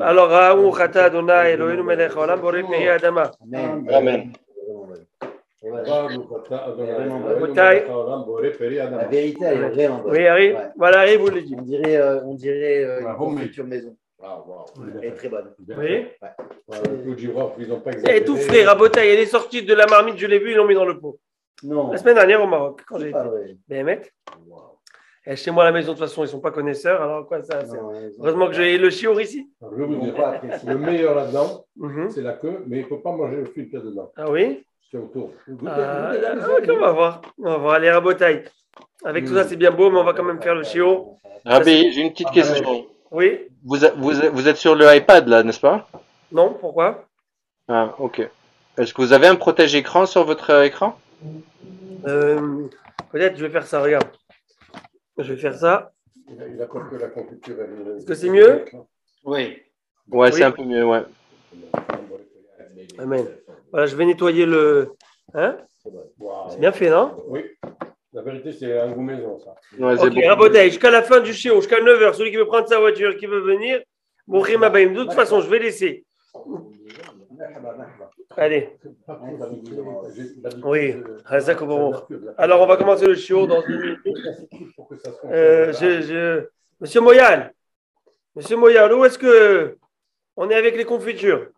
Alors, Raoul, Chata, Adonai, Eloheinu, Melech Haolam, Boré, Peri, Adama. Amen. Amen. La vérité, elle est bonne. Oui, Harry, voilà, Harry vous le dit. On dirait, euh, on dirait euh, une confiture maison. Elle est très bonne. Oui. ils n'ont pas Et tout frais, Rabotaï, elle est sortie de la marmite, je l'ai vu, ils l'ont mis dans le pot. Non, La semaine dernière au Maroc, quand j'ai été. pas vrai. Et chez moi à la maison, de toute façon, ils ne sont pas connaisseurs, alors quoi, ça, c'est- Non, Heureusement que j'ai le chiour ici. Je vous dire, pas le meilleur là-dedans, Mhm. c'est la queue, mais il ne faut pas manger le fil qu'il y a dedans. Ah oui? C'est autour. Goûtez, Ah, goûtez. on va voir. On va voir. Allez, Rabotaï. Avec tout ça, c'est bien beau, mais on va quand même faire le chiot. Rabbi, j'ai une petite question. Oui Vous, a- vous, a- vous êtes sur le iPad là, n'est-ce pas? Non Pourquoi? Ah, ok. Est-ce que vous avez un protège-écran sur votre euh, écran? Euh, Peut-être je vais faire ça, regarde. Je vais faire ça. Il a- il a pas que la confiture. Est-ce que c'est mieux? Oui. Ouais, Oui. c'est un peu mieux, ouais. Amen. Voilà, je vais nettoyer le. Hein? C'est bien fait, non? Oui. La vérité, c'est un goût maison, ça. Ouais, Ok, bon. Rabotaï, jusqu'à la fin du chiot, jusqu'à 9h, celui qui veut prendre sa voiture, qui veut venir, Mourim Abaïm. De toute façon, je vais laisser. Allez. Oui. Alors, on va commencer le chiot dans une minute. Euh, je, je- Monsieur Moyal, Monsieur Moyal, où est-ce que on est avec les confitures?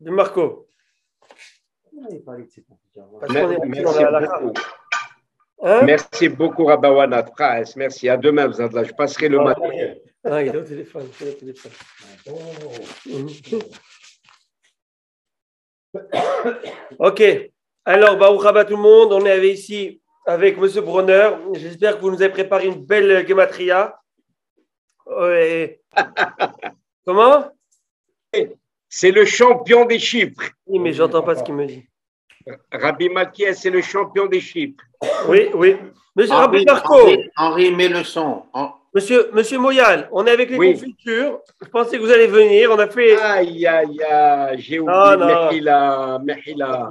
De Marco Parce qu'on est Merci la beaucoup. Hein Merci beaucoup, Rabawana Pras. Merci. À demain, vous êtes là. Je passerai le matin. Ah, il est au téléphone. il est au téléphone. Ok. Alors, Baruch Haba tout le monde. On est avec ici avec Monsieur Bronner. J'espère que vous nous avez préparé une belle gematria. Ouais. Comment? C'est le champion des Chypres. Oui, mais j'entends pas ce qu'il me dit. Rabbi Malkiel, c'est le champion des Chypres. Oui, oui. Monsieur Rabbi Henri, Marco, Henri, Henri, mets le son. Monsieur, monsieur Moyal, on est avec les Oui. confitures. Je pensais que vous allez venir. On a fait. Aïe, aïe, aïe. J'ai oublié non. Mehila. Mehila.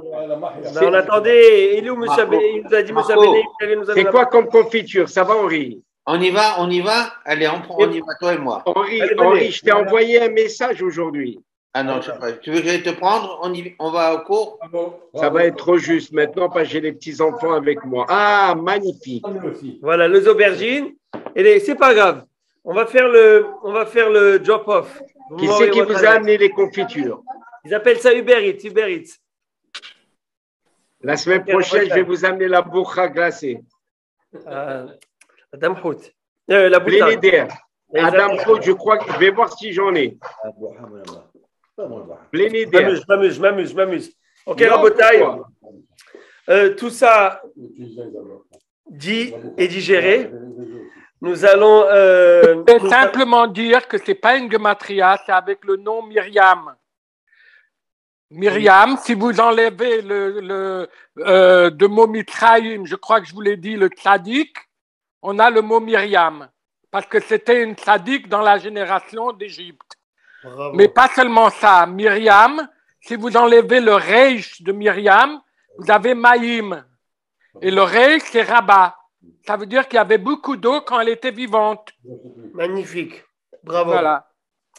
Ben, on attendait. Il est où, monsieur. Abé- Il nous a dit, monsieur. Abéné, il allait nous C'est amener quoi comme confiture? Ça va, Henri? On y va, on y va Allez, on, prend- on y va, toi et moi. Henri, Allez. Henri, je t'ai envoyé un message aujourd'hui. Ah non, je sais pas. Tu veux que j'aille te prendre? On, y, on va au cours? Ça va être trop juste maintenant parce que j'ai les petits-enfants avec moi. Ah, magnifique. Voilà, les aubergines. Et c'est pas grave. On va faire le, on va faire le drop-off. Vous Qui c'est qui vous a amené les confitures Ils appellent ça Uber Eats. Uber Eats. La semaine prochaine, je vais vous amener la bourra glacée. Euh, Adam Hout. Euh, la. Blénéder. Adam Faux, je crois que je vais voir si j'en ai. Blénéder. je m'amuse, je m'amuse, je m'amuse. Ok, Non, Rabotaille. Euh, tout ça dit et digéré. Nous allons. euh, Je vais nous- simplement dire que ce n'est pas une gematria, c'est avec le nom Myriam. Myriam, si vous enlevez le, le euh, de mot Mitraïm, je crois que je vous l'ai dit, le tzaddik, on a le mot Myriam. Parce que c'était une tzaddik dans la génération d'Égypte. Mais pas seulement ça. Myriam, si vous enlevez le Reish de Myriam, vous avez Maïm. Et le Reish, c'est Rabat. Ça veut dire qu'il y avait beaucoup d'eau quand elle était vivante. Magnifique. Bravo. Voilà.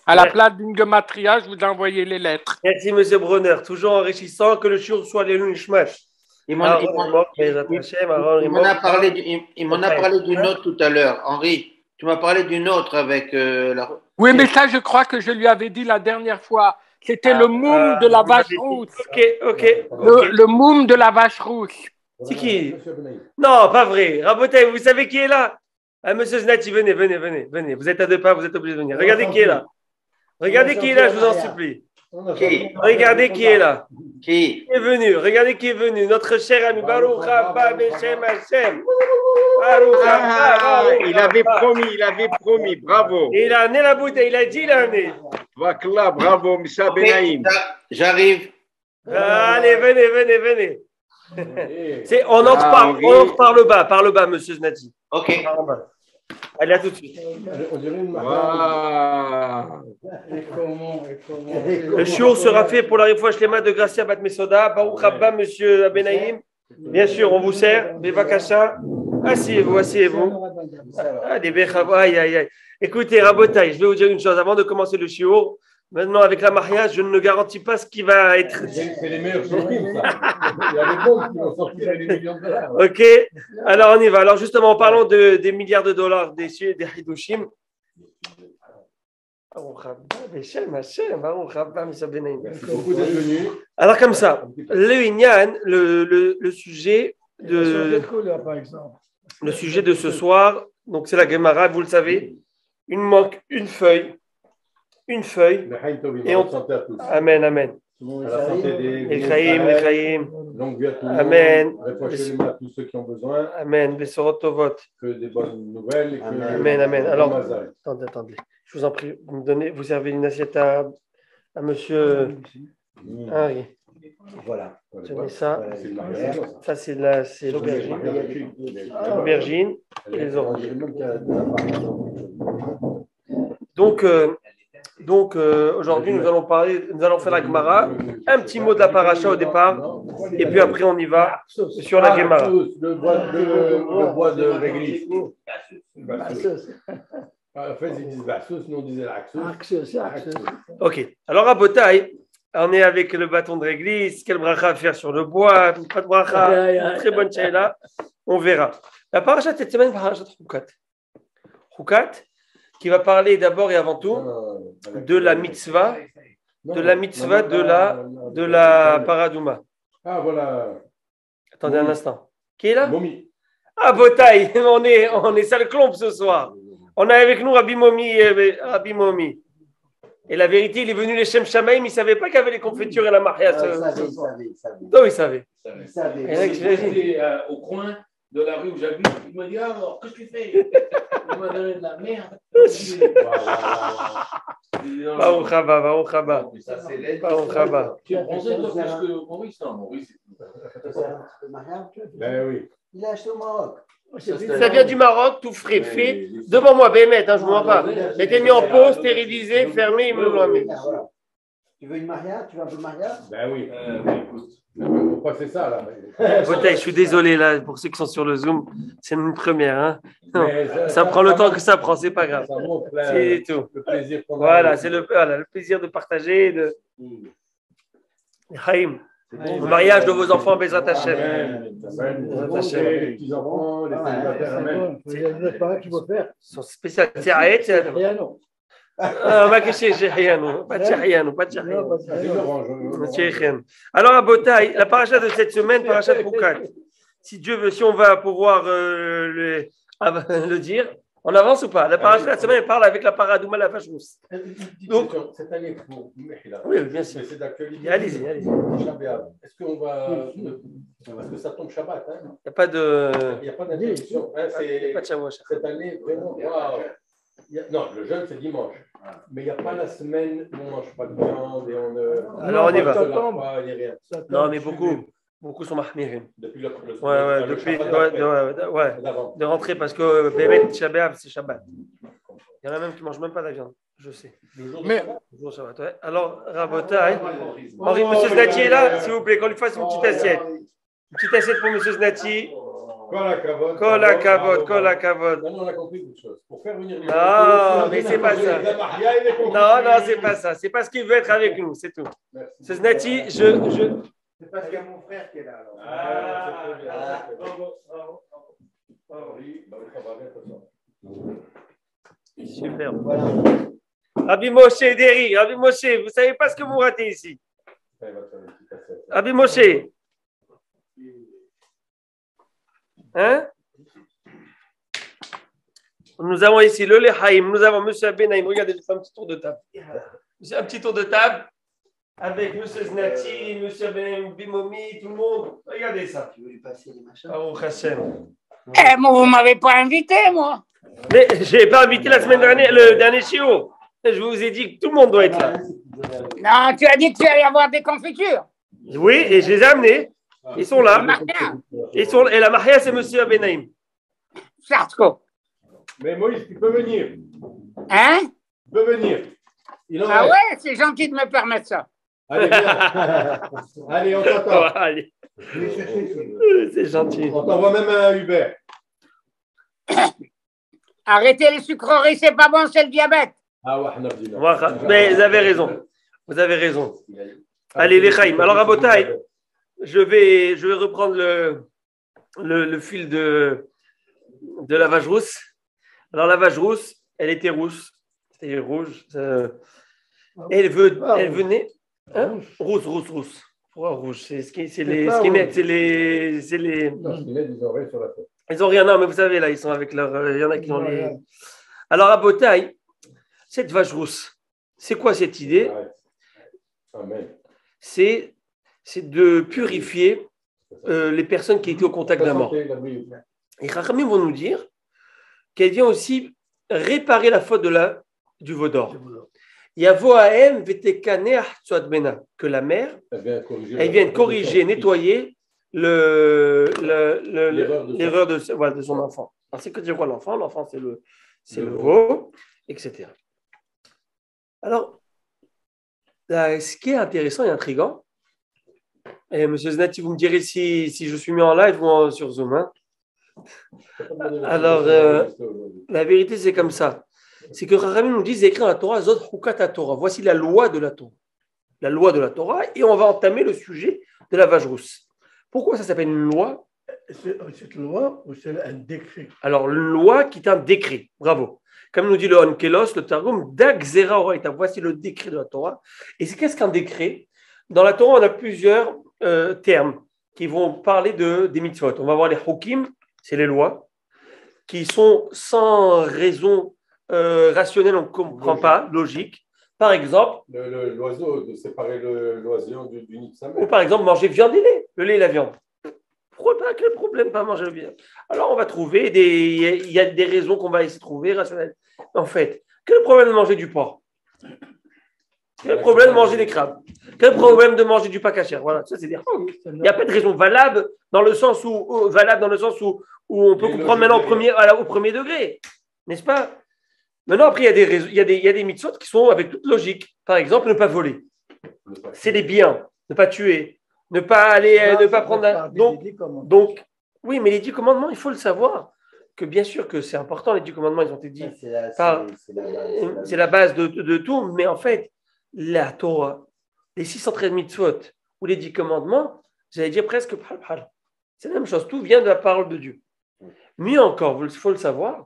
À la place d'une gematria, je vous ai envoyé les lettres. Merci, monsieur Bronner. Toujours enrichissant que le jour soit les lunchmash. Il m'en Ah, a parlé, il, il m'en a Ouais. parlé d'une autre tout à l'heure. Henri, tu m'as parlé d'une autre avec euh, la. Oui, mais ça, je crois que je lui avais dit la dernière fois. C'était le moum Ah, de la vache rousse. Ok, ok. Le, ok. le moum de la vache rousse. C'est qui? Non, pas vrai. Rabotaille, vous savez qui est là? Ah, Monsieur Znati, venez, venez, venez, venez. Vous êtes à deux pas, vous êtes obligé de venir. Regardez qui est là. Regardez qui est là, je vous en supplie. Qui? Regardez qui est là. Qui? Qui est venu? Regardez qui est venu. Notre cher ami Baruch Haba Beshem Hashem. Baruch Ah, Baruch il avait promis, il avait promis. Bravo. Et il a amené la bouteille, il a dit, il a amené. Vakla, bravo, Missa Benaïm. j'a- J'arrive. Allez, venez, venez, venez. C'est, on entre Ah, par, oui. on entre par le bas, par le bas, monsieur Znati. Ok. Allez, à tout de suite. On dirait une Waouh. Le shiur sera fait pour la refouach lema de Gracia Bat Mesoda. Baruch Abba, monsieur Abenaïm. Bien sûr, on vous sert. Bevakasha. Asseyez-vous, asseyez-vous. Ah, des bechava, aïe, aïe, aïe. Écoutez, Rabotaï, je vais vous dire une chose avant de commencer le shiur. Maintenant, avec la mariage, je ne garantis pas ce qui va être. C'est les meilleurs showrooms, ça. Il y a des bombes qui vont sortir des millions de dollars. Ok, alors on y va. Alors justement, en parlant de, des milliards de dollars des, des Hidushim. D'être venu. Alors comme ça, le Inyan, le, le, le sujet de, le sujet de ce soir, donc c'est la Gemara, vous le savez, il manque une feuille, une feuille. Et on on- santé à tous. Amen, amen. Est des Echaim, Echaim, Longue vie à tout le. Amen. Réfléchissez à tous ceux qui ont besoin. amen, Besorot Tovot. Que des bonnes nouvelles. et que- Amen, amen. Alors-. Attendez, attendez. Je vous en prie, vous me donnez, vous servez une assiette à, à monsieur Mmh. Henri. Voilà. Tenez ça. Ça, c'est la- c'est l'aubergine. L'aubergine et les oranges. Donc, euh, donc euh, aujourd'hui, nous allons parler, nous allons faire la Gemara. Un petit mot de la paracha au départ, et puis après, on y va sur la Gemara. Le bois, le, le bois de réglisse. Bassos. En fait, ils disent Bassos, nous on disait Axos. Ok. Alors, à Botaï, on est avec le bâton de réglisse. Quel bracha à faire sur le bois? Pas de bracha. Très bonne là. On verra. La paracha de cette semaine, paracha de Hukat. Qui va parler d'abord et avant tout de la mitzvah, de la mitzvah de la, de la paradouma. Ah, voilà. Attendez un instant. Qui est là Momi. Ah, Botaï, on est, on est sale clombe ce soir. On a avec nous Rabbi Momi. euh, Rabbi Momi. Et la vérité, il est venu les Shem Shamaim, il ne savait pas qu'il y avait les confitures et la maria. Ah, ce- il savait, ce il soir. savait, il savait. Non, il savait. Il au coin de la rue où j'habite. Il m'a dit Ah, alors, qu'est-ce que tu fais? Il m'a donné de la merde. Baruch haba, Baruch haba. Baruch haba. Tu es français, toi, plus que Maurice? Non, Maurice. C'est un peu mariage, tu vois. Ben oui. Il a acheté au Maroc. Ça vient du Maroc, tout frais, fait. Devant moi, Bémet, hein, je ne vous mens pas. Été mis en pause, stérilisé, fermé, il me l'a mis. Tu veux une mariage Tu veux un peu de mariage Ben oui. Euh. Pourquoi c'est ça, là je suis désolé là, pour ceux qui sont sur le Zoom, c'est une première. Hein. Non, Ça prend le temps que ça prend, c'est pas grave. C'est tout. le plaisir. Voilà, c'est le, voilà, le plaisir de partager. De... Haïm, le mariage de vos enfants, Bezrat Hashem. Les petits-enfants, les célibataires, Amen. C'est spécial. C'est Aït, c'est Rien, non. Ah, ما كاين شي حيان pas de حيان pas de Non, حيان pas ça. C'est l'orange, l'orange. Monsieur Chen. Alors, à Botaï, la paracha de cette semaine, paracha de Hukat. Si Dieu veut, si on va pouvoir euh, le, ah, bah, le dire, on avance ou pas La paracha de la semaine, elle parle avec la paradouma la fachous. Une petite Donc- question. cette année pour Mehila, Oui, bien sûr. mais c'est d'actualité. Allez-y, allez-y. Shabbat. Est-ce qu'on va. Parce que ça tombe Shabbat. hein. Il n'y a pas de. Il n'y a pas d'interruption. hein, Il y a c'est- pas de Shavuot. Cette année, vraiment. waouh. non, le jeûne, c'est dimanche. Mais il n'y a pas la semaine où on ne mange pas de viande et on ne. Alors, on y va. Non, mais beaucoup, beaucoup sont mahmirim. Depuis le, le, Ouais, ouais, le depuis. Shabbat Ouais, d'après, ouais, ouais, ouais. d'avant. De rentrer parce que Bémet, Shabbat, c'est Shabbat. Il y en a même qui ne mangent même pas de la viande, je sais. Le jour de Mais- Shabbat? Le jour Shabbat, ouais. Alors, Rabotaï. Henri, monsieur Znati est là, s'il vous plaît, qu'on lui fasse une petite assiette. Une petite assiette pour monsieur Znati. Kola kavod. Kola kavod, bravo, kola bravo. kavod. Maintenant, on a compris une chose. Pour faire venir les Non, mais c'est pas ça. Non, non, c'est pas ça. C'est parce qu'il veut être avec nous, c'est tout. Monsieur Znati, je, je... C'est parce qu'il y a mon frère qui est là. alors. Ah, c'est très bien. Ah. Bravo, bravo, bah. Super. Voilà. Rabbi Moshe Deri, Rabbi Moshe, vous savez pas ce que vous ratez ici? Ça, il va te faire une petite assiette. Rabbi Moshe. Hein? Nous avons ici le Lehaïm, nous avons M. Abenaïm. Regardez, je fais un petit tour de table. Un petit tour de table avec M. Znati, M. Abenaïm, Bimomi, tout le monde. Regardez ça. Tu veux lui passer les machins? Hashem. Eh, moi, vous m'avez pas invité, moi. Mais je n'ai pas invité la semaine dernière, le dernier chiot. Je vous ai dit que tout le monde doit être là. Non, tu as dit qu'il allait y avoir des confitures. Oui, et je les ai amenés. Ils sont là. Maria, Ils sont, et la Maria, c'est M. Abenaïm. Sarko. Mais Moïse, tu peux venir. Hein? Tu peux venir. Il en Ah reste. ouais, c'est gentil de me permettre ça. Allez, viens. Allez, on t'entend. Allez, Je vais chercher celui-là. c'est gentil. On t'envoie même un Uber. Arrêtez les sucreries, c'est pas bon, c'est le diabète. Ah ouais. Mais vous avez raison. Vous avez raison. Allez, les Chaim. Alors, à Botaï, je vais, je vais reprendre le, le, le fil de, de la vache rousse. Alors, la vache rousse, elle était rousse. C'était rouge. euh, elle, veut, Ah, elle venait. Hein? rousse, rousse, rousse. Pourquoi rouge? C'est ce qui- c'est les skinheads, c'est les. c'est les... Non, je tenais des oreilles sur la tête. Ils ont rien, non, mais vous savez, là, ils sont avec leur. euh, Il y en a qui ont les. Alors, à Botaï, cette vache rousse, c'est quoi cette idée? C'est c'est de purifier euh, les personnes qui étaient au contact de la mort. Et Rachamim vont nous dire qu'elle vient aussi réparer la faute de la, du veau d'or. Yavo Aem vetekaneh tzoadbena, que la mère, Elle vient corriger. nettoyer le- le- le- L'erreur de son- l'erreur de, son- voilà, de son enfant. Alors, c'est que dire quoi l'enfant? L'enfant, c'est le, c'est Le veau. etc. Alors, là, ce qui est intéressant et intriguant, et Monsieur Znati, vous me direz si, si je suis mis en live ou en- sur Zoom. hein. Alors, euh, La vérité, c'est comme ça. C'est que Rachamim nous dit, écrit dans la Torah, Zot Hukat Torah. Voici la loi de la Torah. La loi de la Torah, et on va entamer le sujet de la vache rousse. Pourquoi ça s'appelle une loi? Une loi ou c'est un décret? Alors, une loi qui est un décret. Bravo. Comme nous dit le Onkelos, le Targum, Dagzera Oraita. Voici le décret de la Torah. Et c'est qu'est-ce qu'un décret? Dans la Torah, on a plusieurs euh, termes qui vont parler de, des mitzvot. On va voir les Hukim, c'est les lois, qui sont sans raison euh, rationnelle, on ne comprend pas, logique. Par exemple, Le- le- L'oiseau, de séparer l'oiseau du, du nid ou par exemple, manger viande et lait, le lait et la viande. Pourquoi pas Quel problème pas manger le viande? Alors, on va trouver des. Il y a des raisons qu'on va essayer de trouver rationnelles. En fait, quel problème de manger du porc? Quel problème de manger des crabes? Quel problème de manger du pacachère Voilà, ça c'est des Il n'y a pas de raison valable dans le sens où, où- valable dans le sens où, où on peut comprendre maintenant au premier, la- au premier degré, n'est-ce pas? Maintenant, après, il y a des raisons, il y a des, il y a des mitzvot qui sont avec toute logique. Par exemple, ne pas voler. C'est des biens. Ne pas tuer. Ne pas aller, euh, ne pas prendre. un- Donc, donc, oui, mais les dix commandements, il faut le savoir. Que bien sûr que c'est important, les dix commandements, ils ont été dit. C'est la, la base, la la de- de tout, mais en fait, la Torah, les 613 mitzvot ou les 10 commandements, j'allais dire presque. C'est la même chose, tout vient de la parole de Dieu. Mieux encore, il faut le savoir,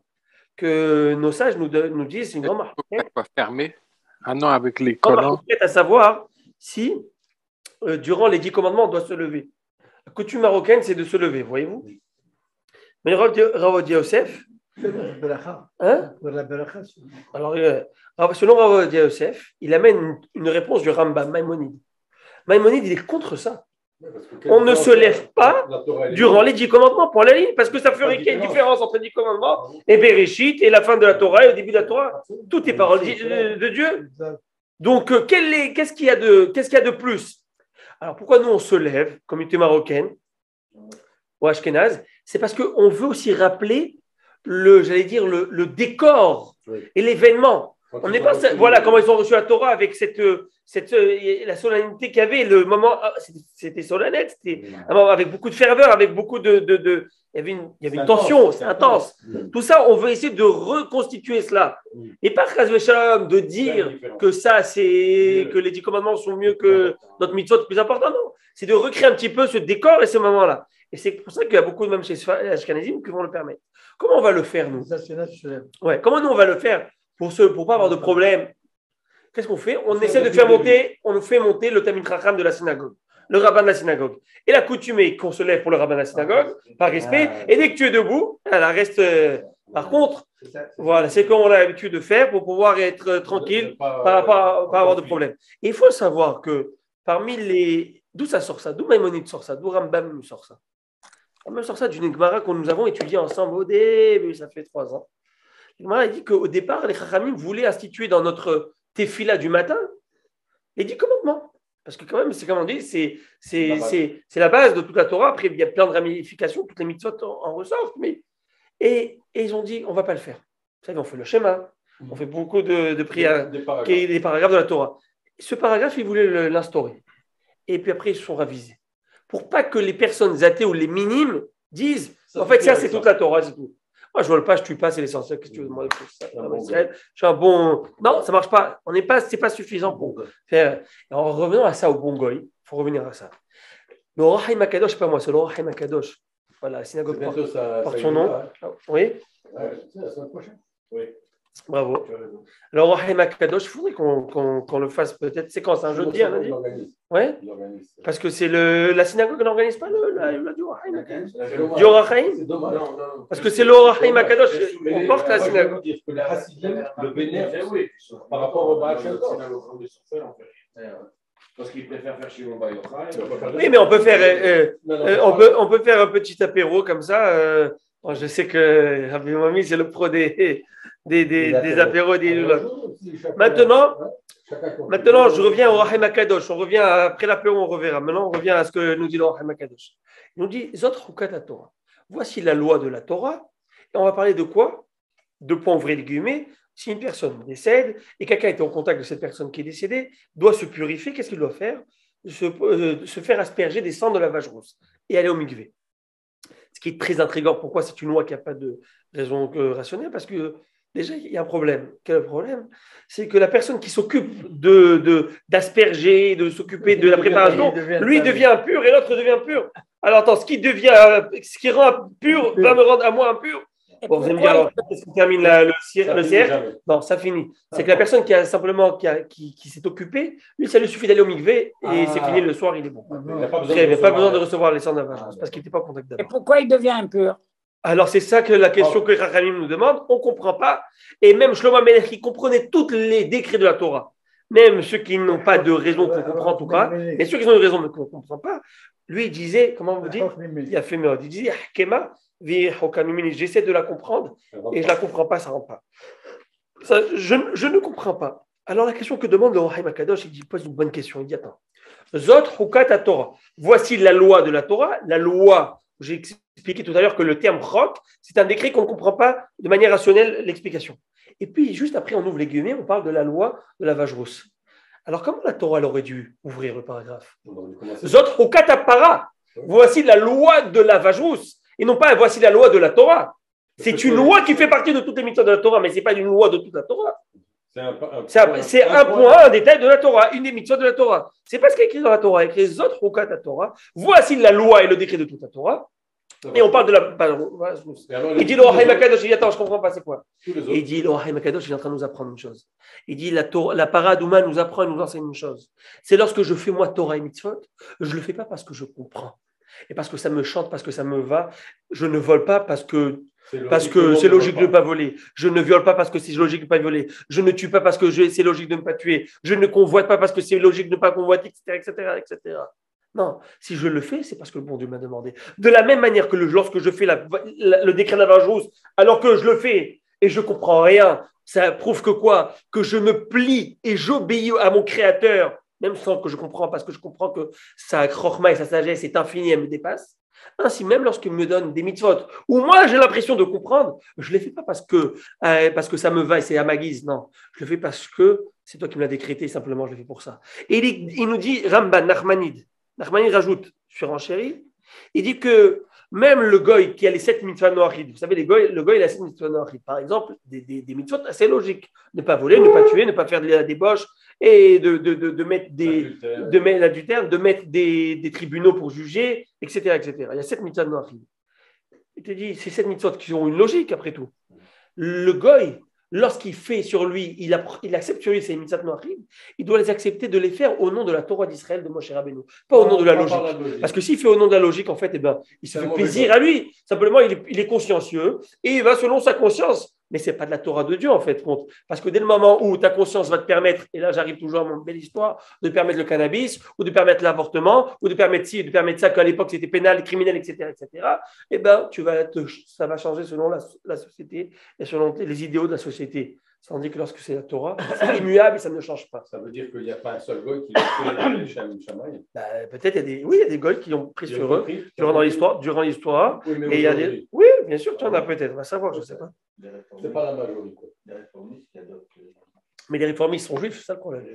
que nos sages nous, don- nous disent, une grande marque Pas fermé. Ah non, avec les colons. à savoir si, euh, durant les 10 commandements, on doit se lever. La coutume marocaine, c'est de se lever, voyez-vous Mais Rav Yosef. Hein? Alors, euh, Rav- selon Rav Yosef, il amène une, une réponse du Rambam, Maïmonide. Maïmonide, il est contre ça. On ne se lève pas durant les dix commandements pour la ligne, parce que ça ferait quelle différence. entre les dix commandements et Bereshit et la fin de la Torah et au début de la Torah? Tout est parole de, Dieu. Donc, euh, qu'est-ce qu'il y, a de- qu'est-ce qu'il y a de plus? Alors, pourquoi nous, on se lève, communauté marocaine ou ashkénaze C'est parce qu'on veut aussi rappeler le, j'allais dire, le, le décor et l'événement. On n'est pas, voilà comment ils ont reçu la Torah avec cette, euh, cette, euh, la solennité qu'il y avait, le moment, ah, c'était- solennel, c'était un moment avec beaucoup de ferveur, avec beaucoup de, de, de- il y avait une, il y avait une tension, c'est intense. Tout ça, on veut essayer de reconstituer cela. Et pas de dire que ça, c'est que les dix commandements sont mieux que notre mitzvot plus important. Non, c'est de recréer un petit peu ce décor et ce moment-là. Et c'est pour ça qu'il y a beaucoup, même chez Ashkenazim, qui vont le permettre. Comment on va le faire, nous? Ouais, comment nous on va le faire pour ne pour pas avoir de problème? Qu'est-ce qu'on fait? On essaie de faire monter, on fait monter le Tamil Chacham de la synagogue, le rabbin de la synagogue. Et la coutume est qu'on se lève pour le rabbin de la synagogue, par respect, et dès que tu es debout, elle reste. euh, par contre, voilà, c'est comme on a l'habitude de faire pour pouvoir être euh, tranquille, pas, pas, pas avoir de problème. Et il faut savoir que parmi les. D'où ça sort ça? D'où Maïmonide sort ça? D'où Rambam nous sort ça? Rambam sort ça d'une Gemara que nous avons étudiée ensemble au début, ça fait trois ans. Gemara dit qu'au départ, les Chachamim voulaient instituer dans notre tefila du matin les dix commandements. Parce que quand même, c'est comme on dit, c'est, c'est, La base. c'est, c'est la base de toute la Torah. Après, il y a plein de ramifications, toutes les mitzvot en, en ressortent. Mais... Et, et ils ont dit, on ne va pas le faire. Vous savez, on fait le schéma, on fait beaucoup de, de prières, Des paragraphes. qui est des paragraphes de la Torah. Ce paragraphe, ils voulaient l'instaurer. Et puis après, ils se sont ravisés. Pour pas que les personnes athées ou les minimes disent, Ça en fait, ça, c'est toute la Torah, c'est tout. Moi, je vole pas, je tue pas, c'est l'essentiel. Qu'est-ce que tu veux de moi Je suis un bon. Non, ça marche pas. On n'est pas, c'est pas suffisant pour faire. Et en revenant à ça, au bon goy, il faut revenir à ça. Le Rahim Akadosh, c'est pas moi, c'est le Rahim Akadosh. Voilà, la synagogue porte, son nom. Oui, la semaine prochaine? Oui, bravo. Alors, Rahim Akadosh, il faudrait qu'on qu'on- qu'on le fasse peut-être. C'est quand C'est un jeudi, un lundi. Ouais, parce que c'est le, la synagogue n'organise pas le, la, la, du Rahim Akadosh. Du Rahim C'est dommage. Non, non. Parce que c'est le Rahim Akadosh, on porte la synagogue. veux dire que Hasidim le par rapport au Baal. Parce qu'ils préfèrent faire Yochai. Oui, mais on peut faire, euh, euh, on peut, on peut faire un petit apéro comme ça. Bon, je sais que Rabbi Mami, c'est le pro des, des, des, des apéros des chacun- Maintenant- son- Maintenant, je reviens au Rahim Akadosh. On revient à- après l'apéro, on reverra. Maintenant, on revient à ce que nous dit le Rahim Akadosh. Il nous dit Zot Chukat Torah. Voici la loi de la Torah. Et on va parler de quoi? Points ouvrés les guillemets. Si une personne décède et quelqu'un était en contact de cette personne qui est décédée, doit se purifier, qu'est-ce qu'il doit faire? Se, euh, se faire asperger des sangs de la vache rousse et aller au mikvé. Ce qui est très intriguant. Pourquoi c'est une loi qui n'a pas de raison rationnelle Parce que déjà, il y a un problème. Quel est le problème? C'est que la personne qui s'occupe de, d'asperger, de s'occuper de la préparation, lui devient impur et l'autre devient pur. Alors attends, ce qui devient, ce qui rend pur va me rendre à moi impur. Et Bon, vous allez me pourquoi dire alors, qu'est-ce qui termine la- le, le jamais. Non, ça finit. C'est que la personne qui a simplement qui, a- qui, qui s'est occupée, lui, ça lui suffit d'aller au mikvé et Ah. c'est fini le soir, il est bon. Il pas n'avait pas recevoir- besoin de recevoir les sangs de la vache Ah, parce qu'il n'était pas en contact Et pourquoi il devient impur? Alors c'est ça que la question que Rachamim nous demande, on ne comprend pas. Et même Shlomo Melech, qui comprenait tous les décrets de la Torah, même ceux qui n'ont pas de raison qu'on comprend en tout cas, mais ceux qui ont une raison mais qu'on ne comprend pas, lui il disait, comment vous dites? Il a fait merde. Il disait, Kema, vi hokamimini. J'essaie de la comprendre et je ne la comprends pas, ça ne rentre pas. Ça, je, je ne comprends pas. Alors la question que demande le Rahim Akadosh, il pose une bonne question. Il dit, attends, Zot hukat Torah. Voici la loi de la Torah, la loi. J'ai expliqué tout à l'heure que le terme chok, c'est un décret qu'on ne comprend pas de manière rationnelle l'explication. Et puis, juste après, on ouvre les guillemets, on parle de la loi de la vache rousse. Alors, comment la Torah elle aurait dû ouvrir le paragraphe. Zot hukat para. Voici la loi de la vache rousse. Et non pas voici la loi de la Torah. C'est une loi qui fait partie de toutes les méthodes de la Torah, mais ce n'est pas une loi de toute la Torah. C'est un, un- C'est un, c'est un point, un détail de la Torah, une des mitzvot de la Torah. C'est pas ce qui est écrit dans la Torah, avec les autres Rukat à Torah. Voici la loi et le décret de toute la Torah. Et on parle de la. pardon, Il dit le Rahim Akadosh, il dit attends, je comprends pas, c'est quoi il dit le Rahim Akadosh, il est en train de nous apprendre une chose. Il dit la, Torah, la paradouma nous apprend et nous enseigne une chose. C'est lorsque je fais moi Torah et mitzvot, je le fais pas parce que je comprends. Et parce que ça me chante, parce que ça me va. Je ne vole pas parce que c'est logique, parce que c'est ne logique de ne pas voler. Je ne viole pas parce que c'est logique de ne pas violer. Je ne tue pas parce que c'est logique de ne pas tuer. Je ne convoite pas parce que c'est logique de ne pas convoiter, etc., etc., etc. Non, si je le fais, c'est parce que le bon Dieu m'a demandé. De la même manière que le- lorsque je fais la- la- le décret rousse, alors que je le fais et je comprends rien, ça prouve que quoi? Que je me plie et j'obéis à mon Créateur, même sans que je comprends, parce que je comprends que sa chorma et sa sagesse est infinie, elle me dépasse. Ainsi, même lorsqu'il me donne des mitzvot, où moi j'ai l'impression de comprendre, je ne les fais pas parce que, euh, parce que ça me va et c'est à ma guise. Non, je le fais parce que c'est toi qui me l'as décrété, simplement je le fais pour ça. Et il, nous dit, Ramban, Nachmanide, Nachmanide rajoute, sur enchéri, il dit que même le goy qui a les sept mitzvahs noachid, vous savez, goy, le goy il a sept mitzvahs noachid, par exemple, des, des, des mitzvot assez logiques. Ne pas voler, ne pas tuer, ne pas faire de la débauche et de, de, de, de mettre des, de mettre de mettre des, des tribunaux pour juger, etc., etc. Il y a sept mitzvot noachid. Il te dit, c'est sept mitzvot qui ont une logique après tout. Le goy, lorsqu'il fait sur lui, il, appr- il accepte sur lui ces mitzvot noachid, il doit les accepter de les faire au nom de la Torah d'Israël de Moshe Rabbeinu, pas au nom de la logique. par logique. Parce que s'il fait au nom de la logique, en fait, eh ben, il se fait plaisir à lui. Simplement, il est, il est consciencieux et il va selon sa conscience. Mais c'est pas de la Torah de Dieu, en fait, compte. Parce que dès le moment où ta conscience va te permettre, et là j'arrive toujours à mon belle histoire, de permettre le cannabis, ou de permettre l'avortement, ou de permettre ci, de permettre ça, qu'à l'époque c'était pénal, criminel, etc., etc., eh ben, tu vas te- ça va changer selon la société et selon les idéaux de la société. Tandis que lorsque c'est la Torah, c'est immuable et ça ne change pas. Ça veut dire qu'il n'y a pas un seul goy qui a fait les. Bah, Peut-être il y a des, oui, il y a des goy qui ont pris Il sur eux durant l'histoire, durant l'histoire. Oui, mais Et il y a des... aujourd'hui, Oui, bien sûr, tu en as peut-être, on va savoir, je ne sais pas. c'est pas la majorité. Mais les réformistes sont juifs, c'est ça le problème.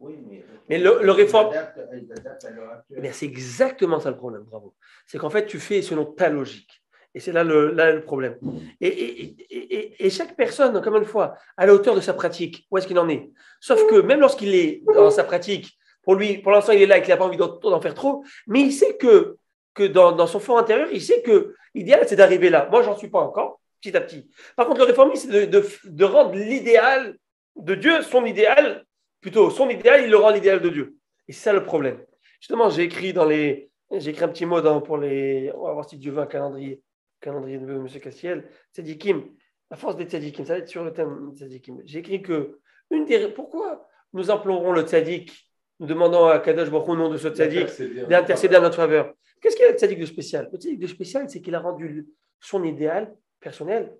Oui, mais, Mais le- le réforme- adaptent, adaptent. Mais c'est exactement ça le problème, bravo. C'est qu'en fait, tu fais selon ta logique. Et c'est là le, problème. Et, chaque personne, encore une fois, à la hauteur de sa pratique, où est-ce qu'il en est? Sauf que même lorsqu'il est dans sa pratique, pour lui, pour l'instant, il est là et qu'il n'a pas envie d'en faire trop, mais il sait que, que dans, son fort intérieur, il sait que l'idéal, c'est d'arriver là. Moi, j'en suis pas encore, petit à petit. Par contre, le réformisme, c'est de, rendre l'idéal de Dieu son idéal, plutôt son idéal, il le rend l'idéal de Dieu. Et c'est ça le problème. Justement, j'ai écrit dans les, j'ai un petit mot pour les, on va voir si Dieu veut un calendrier, calendrier de M. Castiel, Tzadikim, la force des Tzadikim, ça va être sur le thème Tzadikim. J'ai écrit que, une des, pourquoi nous implorons le Tzadik, nous demandons à Kadosh Baruch au nom de ce Tzadik, d'intercéder en notre faveur. Qu'est-ce qu'il y a le Tzadik de spécial? Le Tzadik de spécial, c'est qu'il a rendu son idéal personnel,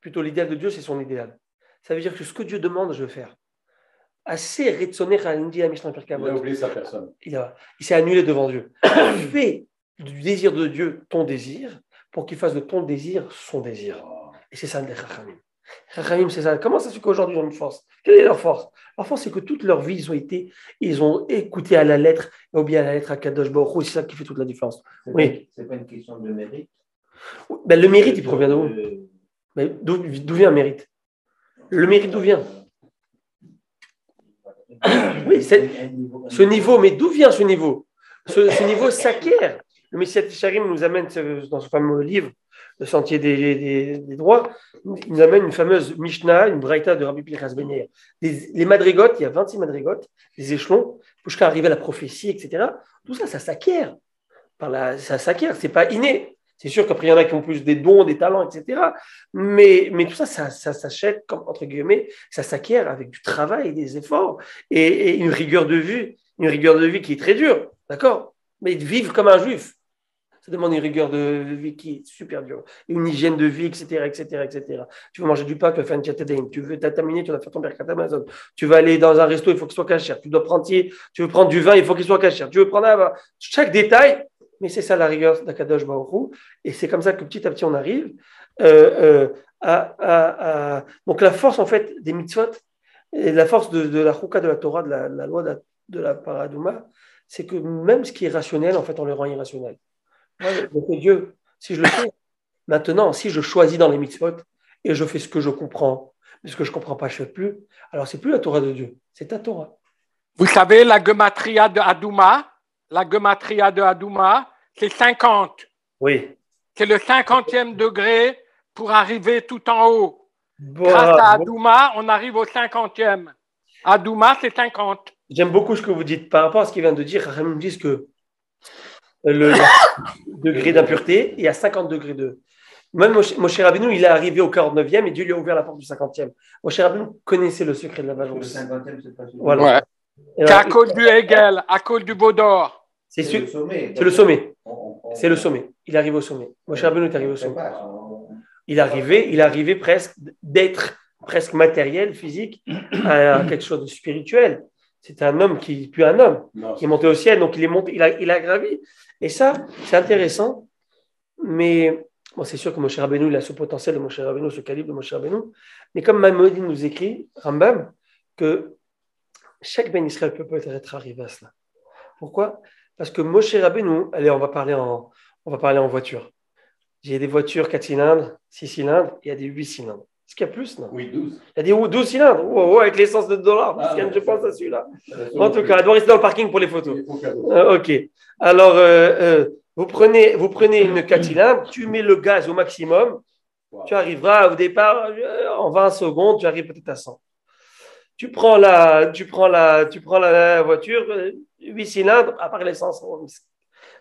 plutôt l'idéal de Dieu, c'est son idéal. Ça veut dire que ce que Dieu demande, je vais faire. Assez Halindi à Mishnah Il a oublié sa personne. Il, a- il s'est annulé devant Dieu. Fais du désir de Dieu ton désir pour qu'il fasse de ton désir son désir. Et c'est ça les Chachamim. Chachamim, c'est ça. Comment ça se fait qu'aujourd'hui ils ont une force? Quelle est leur force? Leur force, c'est que toute leur vie, ils ont été, ils ont écouté à la lettre, et oublié à la lettre à Kadosh Baruch. C'est ça qui fait toute la différence. Oui. C'est pas une question de mérite? Ben, le mérite, il provient de où? Mais d'où d'où vient le mérite? Le mérite, d'où vient? Oui, c'est ce niveau, mais d'où vient ce niveau? Ce, ce niveau s'acquiert. Le Messiah Tisharim nous amène dans ce fameux livre, Le Sentier des, des- droits, il nous amène une fameuse Mishnah, une Braïta de Rabbi Pinchas Les madrigotes, il y a 26 madrigotes, des échelons, jusqu'à arriver à la prophétie, etc. Tout ça, ça s'acquiert. Par la, ça s'acquiert, c'est pas inné. C'est sûr qu'après, il y en a qui ont plus des dons, des talents, etc. Mais, mais tout ça, ça, s'achète, comme, entre guillemets, ça s'acquiert avec du travail, des efforts et, et une rigueur de vue, une rigueur de vie qui est très dure, d'accord? Mais vivre comme un juif, ça demande une rigueur de vie qui est super dure, une hygiène de vie, etc., etc., etc. Tu veux manger du pain, tu vas faire une tchatadine. Tu veux t'ataminer, tu vas faire ton berkat Amazon. Tu vas aller dans un resto, il faut qu'il soit cachère. Tu dois prendre, tu veux prendre du vin, il faut qu'il soit cachère. Tu veux prendre un, chaque détail, mais c'est ça la rigueur d'Akadosh Baruch. Et c'est comme ça que petit à petit on arrive euh, euh, à, Donc la force en fait des mitzvot, la force de, la chouka de la Torah, de la, loi de la paradouma, c'est que même ce qui est rationnel, en fait, on le rend irrationnel. Moi, je fais Dieu, si je le fais, maintenant, si je choisis dans les mitzvot et je fais ce que je comprends, mais ce que je ne comprends pas, je ne fais plus, alors c'est plus la Torah de Dieu, c'est ta Torah. Vous savez, la gematria de Adouma, la gematria de Adouma, c'est 50. Oui. C'est le 50e degré pour arriver tout en haut. Bon, Grâce à. Adouma, on arrive au 50e. Adouma, c'est 50. J'aime beaucoup ce que vous dites par rapport à ce qu'il vient de dire. Rachel me dit que le degré d'impureté est à 50 degrés de. Même Moshe Moshe Rabbeinu, il est arrivé au 49e et Dieu lui a ouvert la porte du 50e. Moshe Rabbeinu connaissait le secret de la Le balance. 50e, c'est pas Voilà. Ouais. Et à cause du Hegel, à cause du Baudor. C'est le sommet. c'est le sommet. C'est le sommet. Il arrive au sommet. Moshe Rabbeinu est arrivé au sommet. on- Il est arrivé, il est arrivé presque d'être presque matériel, physique, à quelque chose de spirituel. C'est un homme qui, plus un homme, Non, qui est monté au ciel, donc il est monté, il a, il a gravi. Et ça, c'est intéressant. Mais bon, c'est sûr que Moshe Rabbeinu, il a ce potentiel de Moshe Rabbeinu, ce calibre de Moshe Rabbeinu. Mais comme Maïmonide nous écrit, Rambam, que chaque Ben Israël peut peut-être arrivé à cela. Pourquoi? Parce que Moshe Rabbeinu, allez, on va parler en, on va parler en voiture. J'ai des voitures 4 cylindres, 6 cylindres, il y a des 8 cylindres. Est-ce qu'il y a plus non Oui, 12. Il y a des 12 cylindres, oh, oh, avec l'essence de dollars. Ah, je pense à celui-là. Euh, En tout cas, elle doit rester dans le parking pour les photos. Euh, ok. Alors, euh, euh, vous, prenez, vous prenez une 4 cylindres, tu mets le gaz au maximum, Wow. tu arriveras au départ, en 20 secondes, tu arrives peut-être à 100. Tu prends la, tu prends la, tu prends la voiture, euh, 8 cylindres, à part l'essence.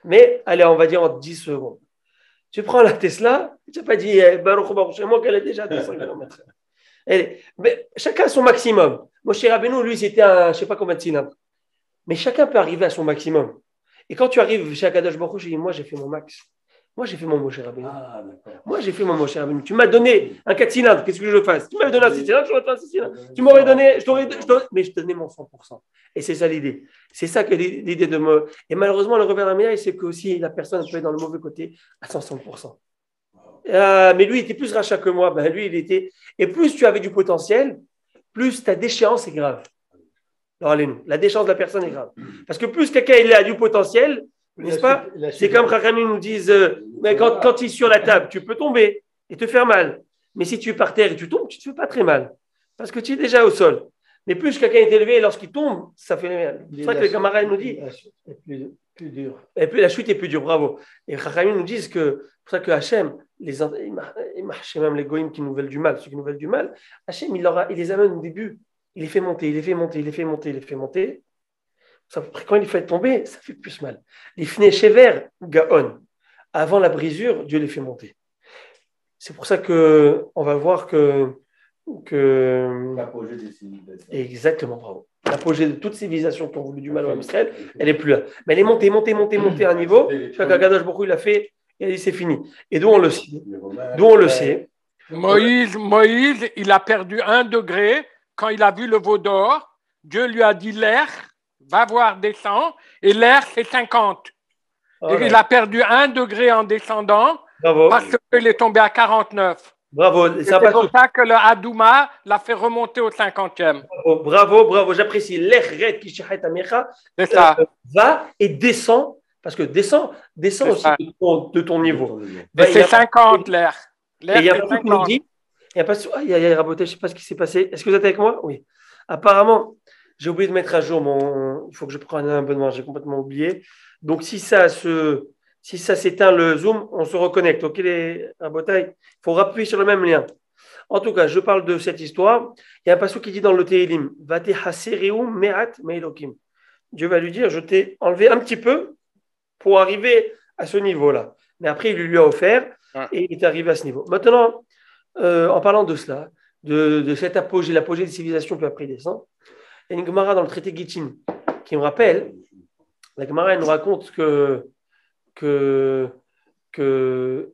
Mais, allez, on va dire en 10 secondes. Tu prends la Tesla, tu n'as pas dit, eh, Baruch Baruch Shemo, qu'elle est déjà à 200 km. Elle- mais chacun a son maximum. Moi, chez Rabbeinu, lui, c'était un, je ne sais pas combien de cylindres. Mais chacun peut arriver à son maximum. Et quand tu arrives chez Akadosh Baruch je dis, moi, j'ai fait mon max. Moi, j'ai fait mon Moshe Rabbeinu. Ah. Moi, j'ai fait mon Moshe Rabbeinu. Tu m'as donné un 4 cylindres, qu'est-ce que je fasse? Tu m'avais donné un 6 cylindres, j'aurais fait un 6 cylindres. Tu m'aurais donné, je t'aurais, mais je te donnais mon 100%. Et c'est ça l'idée. C'est ça que l'idée de me. Et malheureusement, le revers de la médaille, c'est que aussi la personne peut être dans le mauvais côté à 160%. Euh, mais lui, il était plus rachat que moi. Ben, lui, il était. Et plus tu avais du potentiel, plus ta déchéance est grave. Alors, allez-nous. La déchéance de la personne est grave. Parce que plus quelqu'un il a du potentiel, n'est-ce pas C'est comme Chachamim nous disent, euh, mais quand, quand tu es sur la table, tu peux tomber et te faire mal. Mais si tu es par terre et tu tombes, tu ne te fais pas très mal. Parce que tu es déjà au sol. Mais plus quelqu'un est élevé, lorsqu'il tombe, ça fait mal. C'est pour ça que les camarades nous disent, C'est plus, plus dur. et puis la chute est plus dure, bravo. Et Chachamim nous disent que, c'est pour ça que Hachem, les, même les goïms qui nous veulent du mal, ceux qui nous veulent du mal, Hachem, il, leur a- il les amène au début, il les fait monter, il les fait monter, il les fait monter, il les fait monter. Ça, quand il fait tomber, ça fait plus mal. Les fnei chever, gaon. Avant la brisure, Dieu les fait monter. C'est pour ça que on va voir que, que L'apogée des civilisations. Exactement, bravo. L'apogée de toute civilisation qui ont voulu du mal à Israël, elle est plus là. Mais elle est montée, montée, montée, montée à un niveau. Chaque Akadosh Baruch Hu, il a fait, et il a dit c'est fini. Et d'où on le sait D'où on le sait Moïse, Moïse, il a perdu un degré quand il a vu le veau d'or. Dieu lui a dit l'air, va voir, descend, et l'air, c'est 50. Oh Et là, il a perdu un degré en descendant Bravo, parce qu'il est tombé à 49. bravo. C'est pour ça que le Hadouma l'a fait remonter au 50e. Bravo, bravo, bravo. J'apprécie. L'Echret qui C'est ça. euh, va et descend, parce que descend, descend C'est aussi ça. de ton, de ton niveau. Ben, y c'est a- 50 l'air. Et L'air, il y a c'est pas qui nous 50. dit, il y a pas, ah, il y a, il y a Raboté, je ne sais pas ce qui s'est passé. Est-ce que vous êtes avec moi? Oui. Apparemment, j'ai oublié de mettre à jour mon. Il faut que je prenne un abonnement, j'ai complètement oublié. Donc, si ça se, si ça s'éteint le Zoom, on se reconnecte. Ok, les Il faut appuyer sur le même lien. En tout cas, je parle de cette histoire. Il y a un passage qui dit dans le hasereum me'at me'elokim. Dieu va lui dire Je t'ai enlevé un petit peu pour arriver à ce niveau-là. Mais après, il lui a offert et il est arrivé à ce niveau. Maintenant, euh, en parlant de cela, de, de cet apogée, l'apogée des civilisations, puis après il descend, il y a une Gemara dans le traité Gittin qui me rappelle, la Gemara nous raconte que, que, que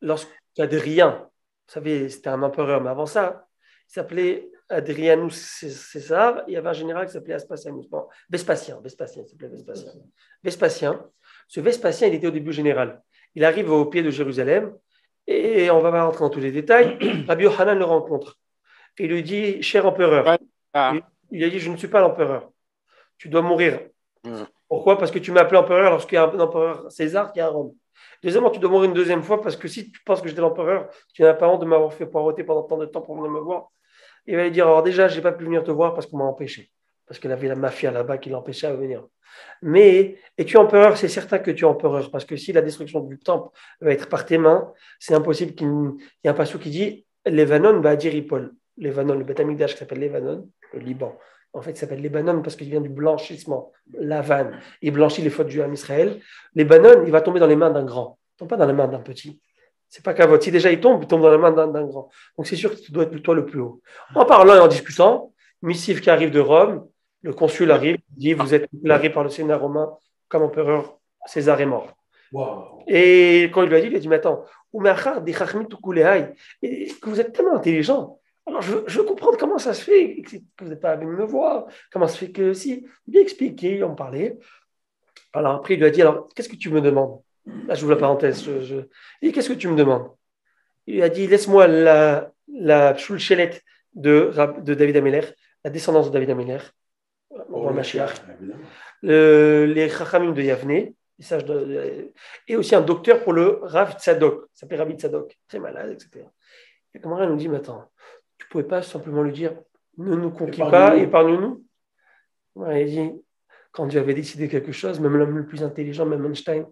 lorsqu'Adrien, vous savez, c'était un empereur, mais avant ça, il s'appelait Adrianus César, il y avait un général qui s'appelait Aspasianus, bon, Vespasien, Vespasien, il s'appelait Vespasien. Vespasien, ce Vespasien, il était au début général. Il arrive au pied de Jérusalem, et on va pas rentrer dans tous les détails. Rabbi Yohanan le rencontre. Il lui dit, cher empereur. Ah. il a dit, je ne suis pas l'empereur. Tu dois mourir. Mm. Pourquoi? Parce que tu m'as appelé empereur lorsqu'il y a un empereur César qui est à Rome. Deuxièmement, tu dois mourir une deuxième fois parce que si tu penses que j'étais l'empereur, tu n'as pas honte de m'avoir fait poireauter pendant tant de temps pour venir me voir. Il va lui dire, alors déjà, je n'ai pas pu venir te voir parce qu'on m'a empêché. Parce qu'il avait la mafia là-bas qui l'empêchait à venir. Mais, es-tu empereur? C'est certain que tu es empereur. Parce que si la destruction du temple va être par tes mains, c'est impossible qu'il il y a un passage qui dit Levanon va dire Paul. Levanon, le Beth Amikdash qui s'appelle Levanon, le Liban. En fait, il s'appelle Lebanon parce qu'il vient du blanchissement. Lavan. Il blanchit les fautes du Ham Israël. Lebanon, il va tomber dans les mains d'un grand. Il tombe pas dans les mains d'un petit. C'est pas qu'à votre. Si déjà il tombe, il tombe dans les mains d'un grand. Donc c'est sûr que tu dois être toi le plus haut. En parlant et en discutant, missive qui arrive de Rome, le consul arrive, dit Vous êtes déclaré par le Sénat romain comme empereur, César est mort. Et quand il lui a dit, il a dit, mais attends, et que vous êtes tellement intelligent. Alors, je, je veux comprendre comment ça se fait que vous n'êtes pas venu me voir, comment ça se fait que si. Bien expliqué, on parlait. Alors, après, il lui a dit, alors, qu'est-ce que tu me demandes? Là, j'ouvre la parenthèse. Je, je... Il dit, qu'est-ce que tu me demandes? Il lui a dit, laisse-moi la, la shulchelet de, de David Ameller, la descendance de David Ameller, Oh, le les Chachamim de Yavne, de- et aussi un docteur pour le Rav Tzadok, s'appelait Rabbi Tzadok, très malade, etc. Et Gamara nous dit, mais attends, tu ne pouvais pas simplement lui dire, ne nous conquis pas, Épargne-nous. Ouais, Il dit, quand Dieu avait décidé quelque chose, même l'homme le plus intelligent, même Einstein,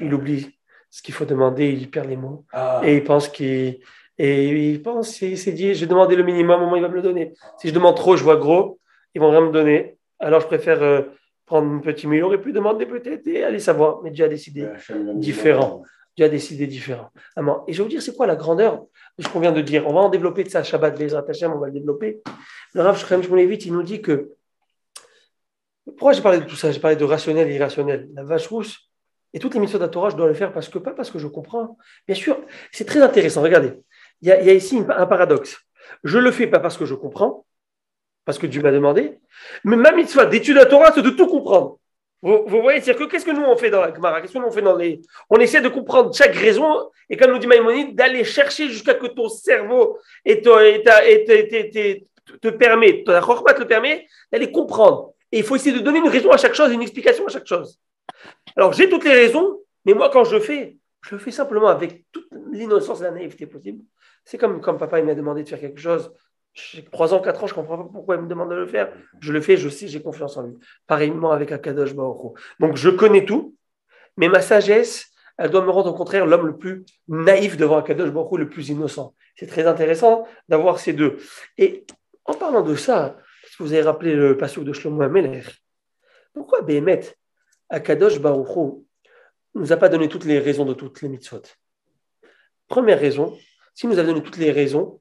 il oublie ce qu'il faut demander, il perd les mots, Ah, et il pense qu'il... Et il pense, il s'est dit, j'ai demandé le minimum, au moins il va me le donner. Si je demande trop, je vois gros, ils vont rien me donner. Alors je préfère euh, prendre un petit, mais il aurait pu demander peut-être et aller savoir, mais Dieu a décidé. Différent. Dieu a décidé différent. Amen. Et je vais vous dire, c'est quoi la grandeur de ce qu'on vient de dire? On va en développer de ça, Shabbat, Bezrat Hashem, on va le développer. Le Rav Shrem Shmulevitch, il nous dit que. Pourquoi j'ai parlé de tout ça? J'ai parlé de rationnel et irrationnel. La vache rousse et toutes les missions de la Torah, je dois le faire parce que, pas parce que je comprends. Bien sûr, c'est très intéressant. Regardez, il y a, ici un paradoxe. Je le fais pas parce que je comprends, parce que Dieu m'a demandé, mais ma mitzvah d'étude de la Torah, c'est de tout comprendre. Vous, voyez, c'est-à-dire que qu'est-ce que nous on fait dans la Gemara? Qu'est-ce que nous on fait dans les. On essaie de comprendre chaque raison, et comme nous dit Maïmonide, d'aller chercher jusqu'à que ton cerveau et, te, permet, ta chorma te permet, d'aller comprendre. Et il faut essayer de donner une raison à chaque chose, une explication à chaque chose. Alors, j'ai toutes les raisons, mais moi, quand je fais, je fais simplement avec toute l'innocence et la naïveté possible. C'est comme quand papa il m'a demandé de faire quelque chose. J'ai 3 ans, 4 ans, je ne comprends pas pourquoi il me demande de le faire. Je le fais, je sais, j'ai confiance en lui. Pareillement avec Akadosh Baruch. Donc, je connais tout, mais ma sagesse, elle doit me rendre au contraire l'homme le plus naïf devant Akadosh Baruch le plus innocent. C'est très intéressant d'avoir ces deux. Et en parlant de ça, parce que vous avez rappelé le passage de Shlomo Ameler, pourquoi Béhémet, Akadosh Baruch nous a pas donné toutes les raisons de toutes les mitzvot? Première raison, s'il nous a donné toutes les raisons,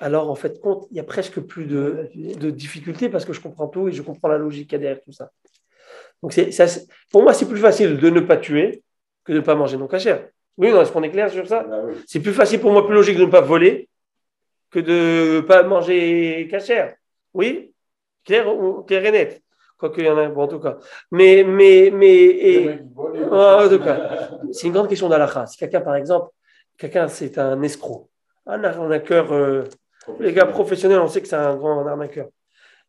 alors en fait, compte, il y a presque plus de, de difficultés parce que je comprends tout et je comprends la logique qu'il y a derrière tout ça. Donc c'est, ça, pour moi, c'est plus facile de ne pas tuer que de ne pas manger non cachère. Oui, non, est-ce qu'on est clair sur ça? Ah oui. C'est plus facile pour moi, plus logique de ne pas voler que de ne pas manger cachère. Oui Clair, ou- clair et net? Quoique il y en a, bon, en tout cas. Mais, mais, mais, et- et- Ah, en tout cas, c'est une grande question d'Alakha. Si quelqu'un, par exemple, quelqu'un, c'est un escroc, un arnaqueur, euh, les gars professionnels, on sait que c'est un grand arnaqueur.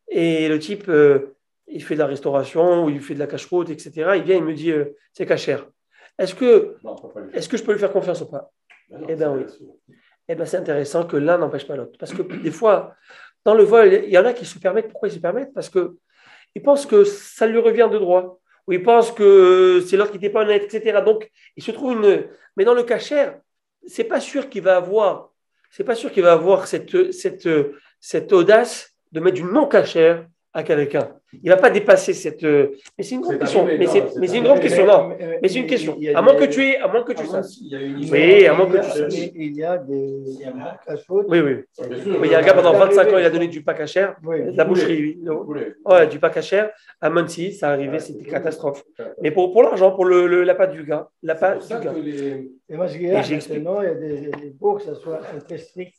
Et le type, euh, il fait de la restauration, ou il fait de la cache-route, etc. Il vient, il me dit, euh, c'est cachère. Est-ce que, est-ce je peux lui faire confiance ou pas? Non, Eh ben c'est oui. eh ben, c'est intéressant que l'un n'empêche pas l'autre. Parce que des fois, dans le vol, il y en a qui se permettent. Pourquoi ils se permettent? Parce qu'ils pensent que ça lui revient de droit. Ou ils pensent que c'est l'autre qui n'était pas honnête, etc. Donc, il se trouve une. Mais dans le cachère, c'est pas sûr qu'il va avoir. C'est pas sûr qu'il va avoir cette, cette, cette audace de mettre du non cachère à quelqu'un. Il va pas dépasser cette. Mais c'est une grande question. arrivé, Mais non, c'est c'est mais c'est une grande question. Non. Mais, Mais c'est une question. À moins que tu aies, à moins que tu moins saches. Oui, à moins que tu saches. il- y a des. Oui, oui. Il y a un gars pendant 25 ans, il a donné du pack à chair. Oui. La boucherie, oui. Du pack à chair. À Muncie, ça arrivait, c'était catastrophe. Mais pour, pour l'argent, pour le, le- la pâte du gars. La pâte du gars. que les. Et moi, je j'explique. maintenant, il y a des, que ça soit très strict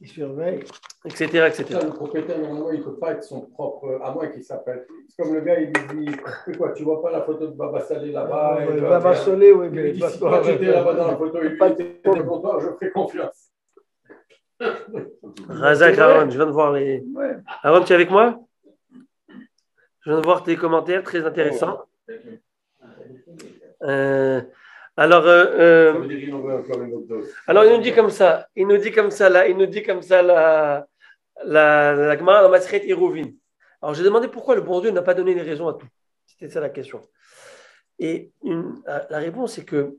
qui surveillent. Etc. etc. Ça, le propriétaire, normalement, il ne peut pas être son propre, à moins qu'il s'appelle. C'est comme le gars, il lui dit quoi, tu vois pas la photo de Baba Salé là-bas Ouais, Baba. Solé, oui, Il mais lui dit pas Si toi. j'étais là-bas dans la photo, il lui Pas dit de T'es content, je ferai confiance. Razak Aaron, je viens de voir les. Ouais. Aaron, tu es avec moi? Je viens de voir tes commentaires, très intéressants. Euh, alors, euh, euh, alors, il nous dit comme ça, il nous dit comme ça, là, il nous dit comme ça, la, la, la Gemara dans Hérovine. Alors, j'ai demandé pourquoi le bon Dieu n'a pas donné les raisons à tout. C'était ça la question. Et une- la réponse, c'est que,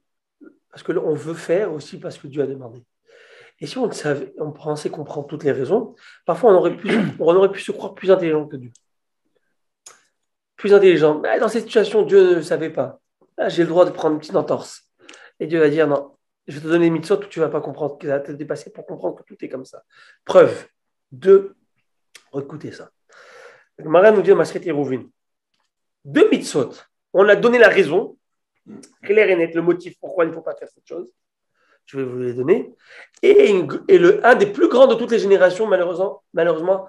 parce que on veut faire aussi parce que Dieu a demandé. Et si on savait, on pensait comprendre toutes les raisons, parfois on aurait pu, on aurait pu se croire plus intelligent que Dieu. Plus intelligent. Mais dans cette situation, Dieu ne savait pas. Là, j'ai le droit de prendre une petite entorse. Et Dieu va dire non, je vais te donner les mitzvot où tu ne vas pas comprendre, que ça va te dépasser pour comprendre que tout est comme ça. Preuve. Deux, écoutez ça. Marin nous dit Masret Hérouvine. Deux mitzvot. On a donné la raison, clair et net, le motif pourquoi il ne faut pas faire cette chose. Je vais vous les donner. Et, le, un des plus grands de toutes les générations, malheureusement, malheureusement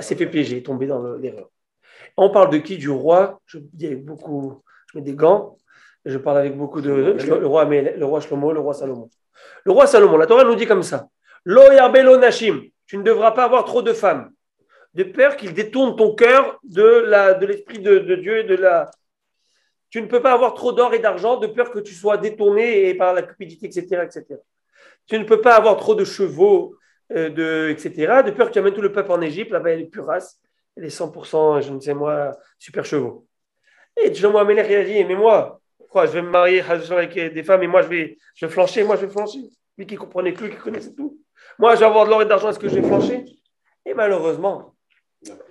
s'est fait piéger, est tombé dans le- l'erreur. On parle de qui? Du roi. Je dis avec beaucoup, je mets des gants. Je parle avec beaucoup de le roi, le roi Shlomo, le roi Salomon. Le roi Salomon, la Torah nous dit comme ça Lo yarbelo nashim, tu ne devras pas avoir trop de femmes, de peur qu'il détourne ton cœur de la de l'esprit de, de Dieu et de la. Tu ne peux pas avoir trop d'or et d'argent, de peur que tu sois détourné et par la cupidité, etc., etc. Tu ne peux pas avoir trop de chevaux, euh, de, etc., de peur que tu amènes tout le peuple en Égypte, là-bas il y a les purasses, les 100%, je ne sais moi, super chevaux. Et Shlomo Amelech, il a dit, mais moi, quoi, je vais me marier avec des femmes et moi je vais, je vais flancher, moi je vais flancher. Lui qui comprenait tout, qui connaissait tout. Moi je vais avoir de l'or et de l'argent, est-ce que je vais flancher? Et malheureusement,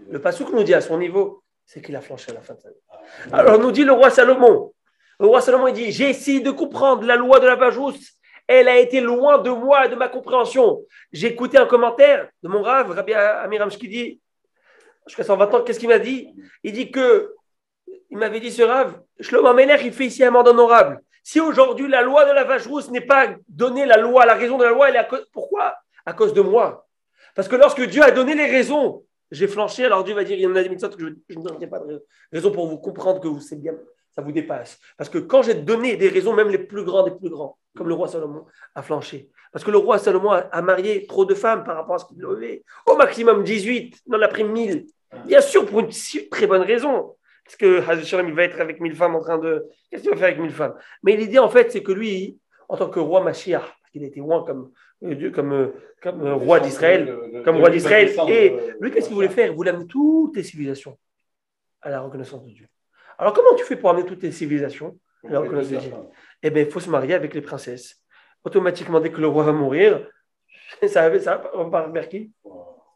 le passouk nous dit à son niveau, c'est qu'il a flanché à la fin de sa vie. Alors nous dit le roi Salomon. Le roi Salomon il dit J'ai essayé de comprendre la loi de la Vajous. Elle a été loin de moi et de ma compréhension. J'ai écouté un commentaire de mon rave, Rabbi Amiram qui dit Jusqu'à 120 ans, qu'est-ce qu'il m'a dit? Il dit que, il m'avait dit ce rave, Shlomo Amelech, il fait ici un mandat honorable. Si aujourd'hui la loi de la vache rousse n'est pas donnée la loi, la raison de la loi, elle est à cause, pourquoi? À cause de moi. Parce que lorsque Dieu a donné les raisons, j'ai flanché, alors Dieu va dire, il y en a des mitzvot que je, ne donnerai pas de raison pour vous comprendre que vous, bien, ça vous dépasse. Parce que quand j'ai donné des raisons, même les plus grands des plus grands, comme le roi Salomon a flanché. Parce que le roi Salomon a, marié trop de femmes par rapport à ce qu'il avait. Au maximum 18, il en a pris 1000. Bien sûr, pour une très bonne raison. Parce que Shalom, il va être avec mille femmes en train de. Qu'est-ce qu'il va faire avec mille femmes? Mais l'idée, en fait, c'est que lui, en tant que roi Mashiach, parce qu'il était roi comme, euh, Dieu, comme, euh, comme euh, roi d'Israël, comme roi d'Israël, et lui, qu'est-ce qu'il voulait faire? Il voulait amener toutes les civilisations à la reconnaissance de Dieu. Alors, comment tu fais pour amener toutes les civilisations à la reconnaissance de Dieu? Eh bien, il faut se marier avec les princesses. Automatiquement, dès que le roi va mourir, ça, va- ça vers qui?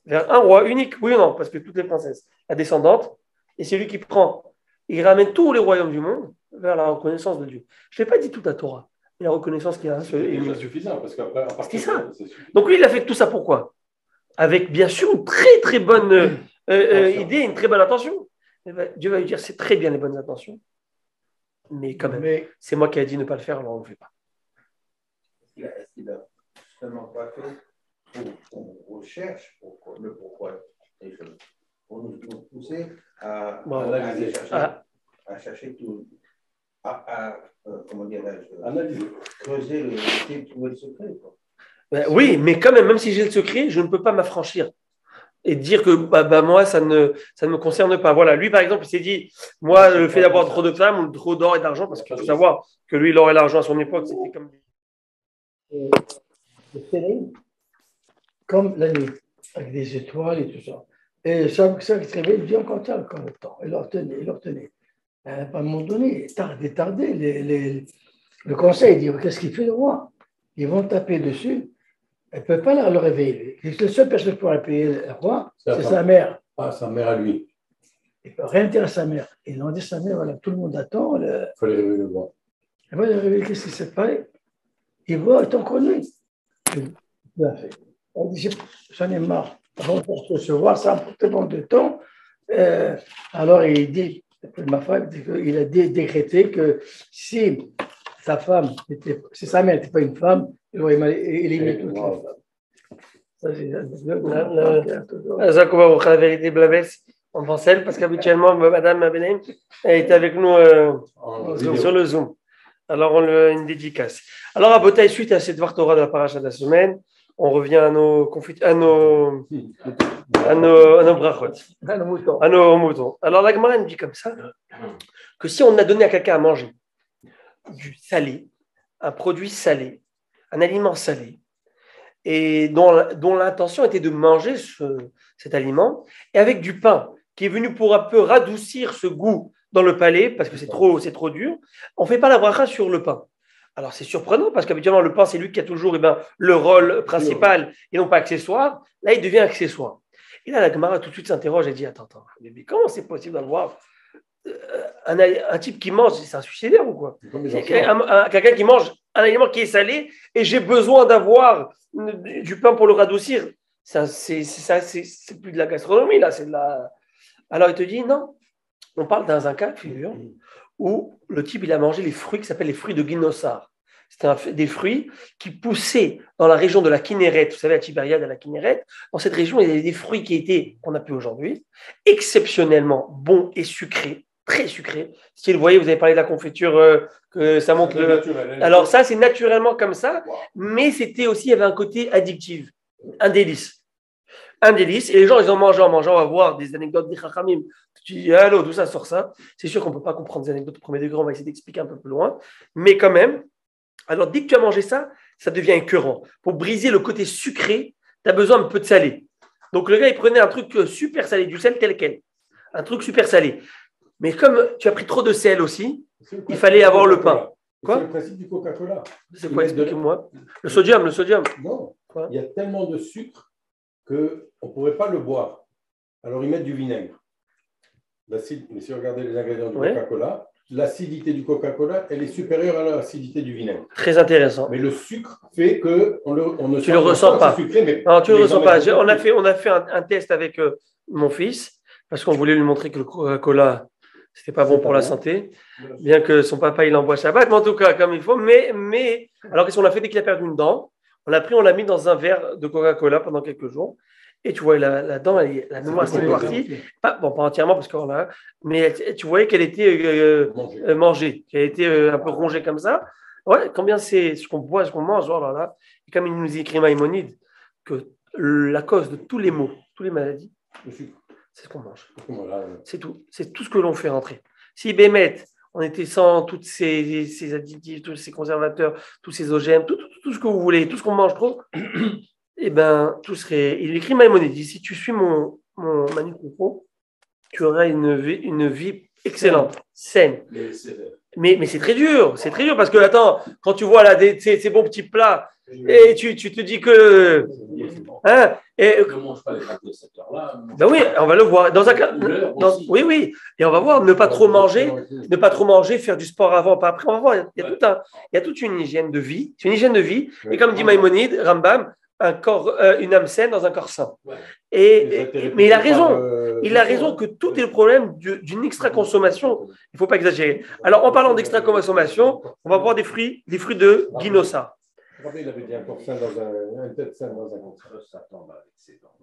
Vers un roi unique, oui ou non? Parce que toutes les princesses, la descendante, et c'est lui qui prend, il ramène tous les royaumes du monde vers la reconnaissance de Dieu. Je ne l'ai pas dit toute la Torah, mais la reconnaissance qu'il y a un seul et C'est déjà suffisant parce qu'après, C'est ça. Donc lui, il a fait tout ça pourquoi? Avec bien sûr une très très bonne euh, euh, Attention. idée, une très bonne intention. Eh ben, Dieu va lui dire, c'est très bien les bonnes intentions, mais quand même, Mais c'est moi qui ai dit ne pas le faire, alors on ne le fait pas. Est-ce qu'il a, justement pas fait pour qu'on recherche pourquoi, le pourquoi? Des choses, pour nous, nous pousser à, Bon, à aller chercher, Ah, à chercher tout, à, euh, comment dirais-je, Analyser. creuser le, trouver le secret. Quoi. ben oui, mais quand même, même si j'ai le secret, je ne peux pas m'affranchir et dire que bah, bah, moi, ça ne, ça ne me concerne pas. Voilà, lui, par exemple, il s'est dit, moi, le fait d'avoir trop de femmes ou trop d'or et d'argent, parce qu'il faut savoir que lui, l'or et l'argent à son époque, c'était comme... euh, le soleil, comme la nuit, avec des étoiles et tout ça. Et chaque qu'il se réveille, il dit encore tiens, encore le temps. Il leur tenait, il leur tenait. À un moment donné, tardé, tardé, les, les- le conseil dit qu'est-ce qu'il fait le roi? Ils vont taper dessus. Elle ne peut pas le réveiller. La seule personne qui pourra payer le roi, C'est sa mère. Ah, sa mère à lui. Il ne peut rien dire à sa mère. Ils l'ont dit sa mère, voilà, tout le monde attend. Le... Il fallait réveiller le roi. Elle va lui révéler qu'est-ce qui s'est passé? Il voit, tant qu'on est. Il j'en ai marre. Avant de se recevoir, ça prend tellement de temps. Euh, alors il dit, ma femme, il a dé- décrété que si sa femme, était, si sa mère n'était pas une femme, il aurait éliminé toutes les femmes. La vérité Blaves en français, parce qu'habituellement, Madame Benem, elle est avec nous euh, En sur le Zoom. Alors, on le une dédicace. Alors, à Botaï, suite à cette Vartora de la paracha de la semaine, on revient à nos, confit- à nos, à nos, à nos brachot, à nos moutons. Alors, la Gemara nous dit comme ça que si on a donné à quelqu'un à manger du salé, un produit salé, un aliment salé, et dont, dont l'intention était de manger ce- cet aliment, et avec du pain qui est venu pour un peu radoucir ce goût dans le palais, parce que c'est trop, c'est trop dur, on ne fait pas la bracha sur le pain. Alors c'est surprenant, parce qu'habituellement le pain, c'est lui qui a toujours eh ben, le rôle principal et non pas accessoire. Là, il devient accessoire. Et là, la Gemara tout de suite s'interroge et dit, attends, attends, mais comment c'est possible d'avoir euh, un, un type qui mange, c'est un suicidaire ou quoi? Quelqu'un qui mange un aliment qui est salé et j'ai besoin d'avoir du pain pour le radoucir. Ça, C'est plus de la gastronomie, là. c'est de la... Alors il te dit non. On parle dans un cas de figure où le type il a mangé les fruits qui s'appellent les fruits de Guinosar. C'était des fruits qui poussaient dans la région de la Kinneret, vous savez, à Tibériade, à la Kinneret. Dans cette région, il y avait des fruits qui étaient, qu'on a pu aujourd'hui, exceptionnellement bons et sucrés, très sucrés. Si vous voyez, vous avez parlé de la confiture, euh, que ça monte le, alors ça, c'est naturellement comme ça, mais c'était aussi, il y avait un côté addictif, un délice. Un délice. Et les gens, ils ont mangé en mangeant, on va voir des anecdotes des chachamim. Tu dis, allô, d'où ça sort ça? C'est sûr qu'on ne peut pas comprendre des anecdotes au premier degré, on va essayer d'expliquer un peu plus loin. Mais quand même, alors dès que tu as mangé ça, ça devient écœurant. Pour briser le côté sucré, tu as besoin un peu de salé. Donc le gars, il prenait un truc euh, super salé, du sel tel quel. Un truc super salé. Mais comme tu as pris trop de sel aussi, il fallait avoir le pain. Quoi C'est le principe du Coca-Cola. c'est quoi, expliquez-moi. Le sodium, le sodium. Non, Quoi il y a tellement de sucre qu'on ne pourrait pas le boire. Alors ils mettent du vinaigre. L'acide, mais si vous regardez les ingrédients du Ouais. Coca-Cola, l'acidité du Coca-Cola, elle est supérieure à l'acidité du vinaigre. Très intéressant. Mais le sucre fait que on, le, on ne Tu le ressens pas. Sucré, mais Non, tu le ressens pas. On a fait, on a fait un, un test avec euh, mon fils parce qu'on voulait lui montrer que le Coca-Cola, c'était pas bon pour la santé, bien que son papa il en boit Shabbat, mais en tout cas comme il faut. Mais, mais alors qu'est-ce qu'on a fait dès qu'il a perdu une dent? On l'a pris, on l'a mis dans un verre de Coca-Cola pendant quelques jours. Et tu vois, la, la dent, elle la mémoire s'est partie. Pas, bon, pas entièrement parce qu'on a, mais elle- tu voyais qu'elle était euh, Manger. euh, mangée, qu'elle était euh, un peu rongée comme ça. Ouais, combien c'est ce qu'on boit, ce qu'on mange, oh là là. Et comme il nous écrit Maïmonide, que la cause de tous les maux, toutes les maladies, Le c'est ce qu'on mange. C'est tout. C'est tout ce que l'on fait rentrer. Si Bémet, on était sans tous ces, ces additifs, tous ces conservateurs, tous ces OGM, tout, tout- tout ce que vous voulez, tout ce qu'on mange trop, eh ben, tout serait. Il écrit Maïmonide, il dit si tu suis mon, mon Manu Coco, tu auras une vie, une vie excellente, saine. Mais c'est Mais, mais c'est très dur, c'est très dur parce que, attends, quand tu vois là des, ces, ces bons petits plats et tu, tu te dis que. Hein, et, ne mange pas les pâtes de cette heure-là. ben oui, on va le voir. Dans un dans- oui, oui. Et on va voir, ne pas trop manger, ne pas trop manger, faire du sport avant, pas après. On va voir. Il y a, tout un, il y a toute une hygiène de vie. C'est une hygiène de vie. Et comme dit Maïmonide, Rambam, un corps, euh, une âme saine dans un corps sain. Et, et- mais il a raison. Il a raison que tout est le problème du- d'une extra-consommation. Il ne faut pas exagérer. Alors, en parlant d'extra-consommation, on va voir des fruits, des fruits de guinosa. Regardez, il avait dit un corps sain dans un, un tête sain dans un.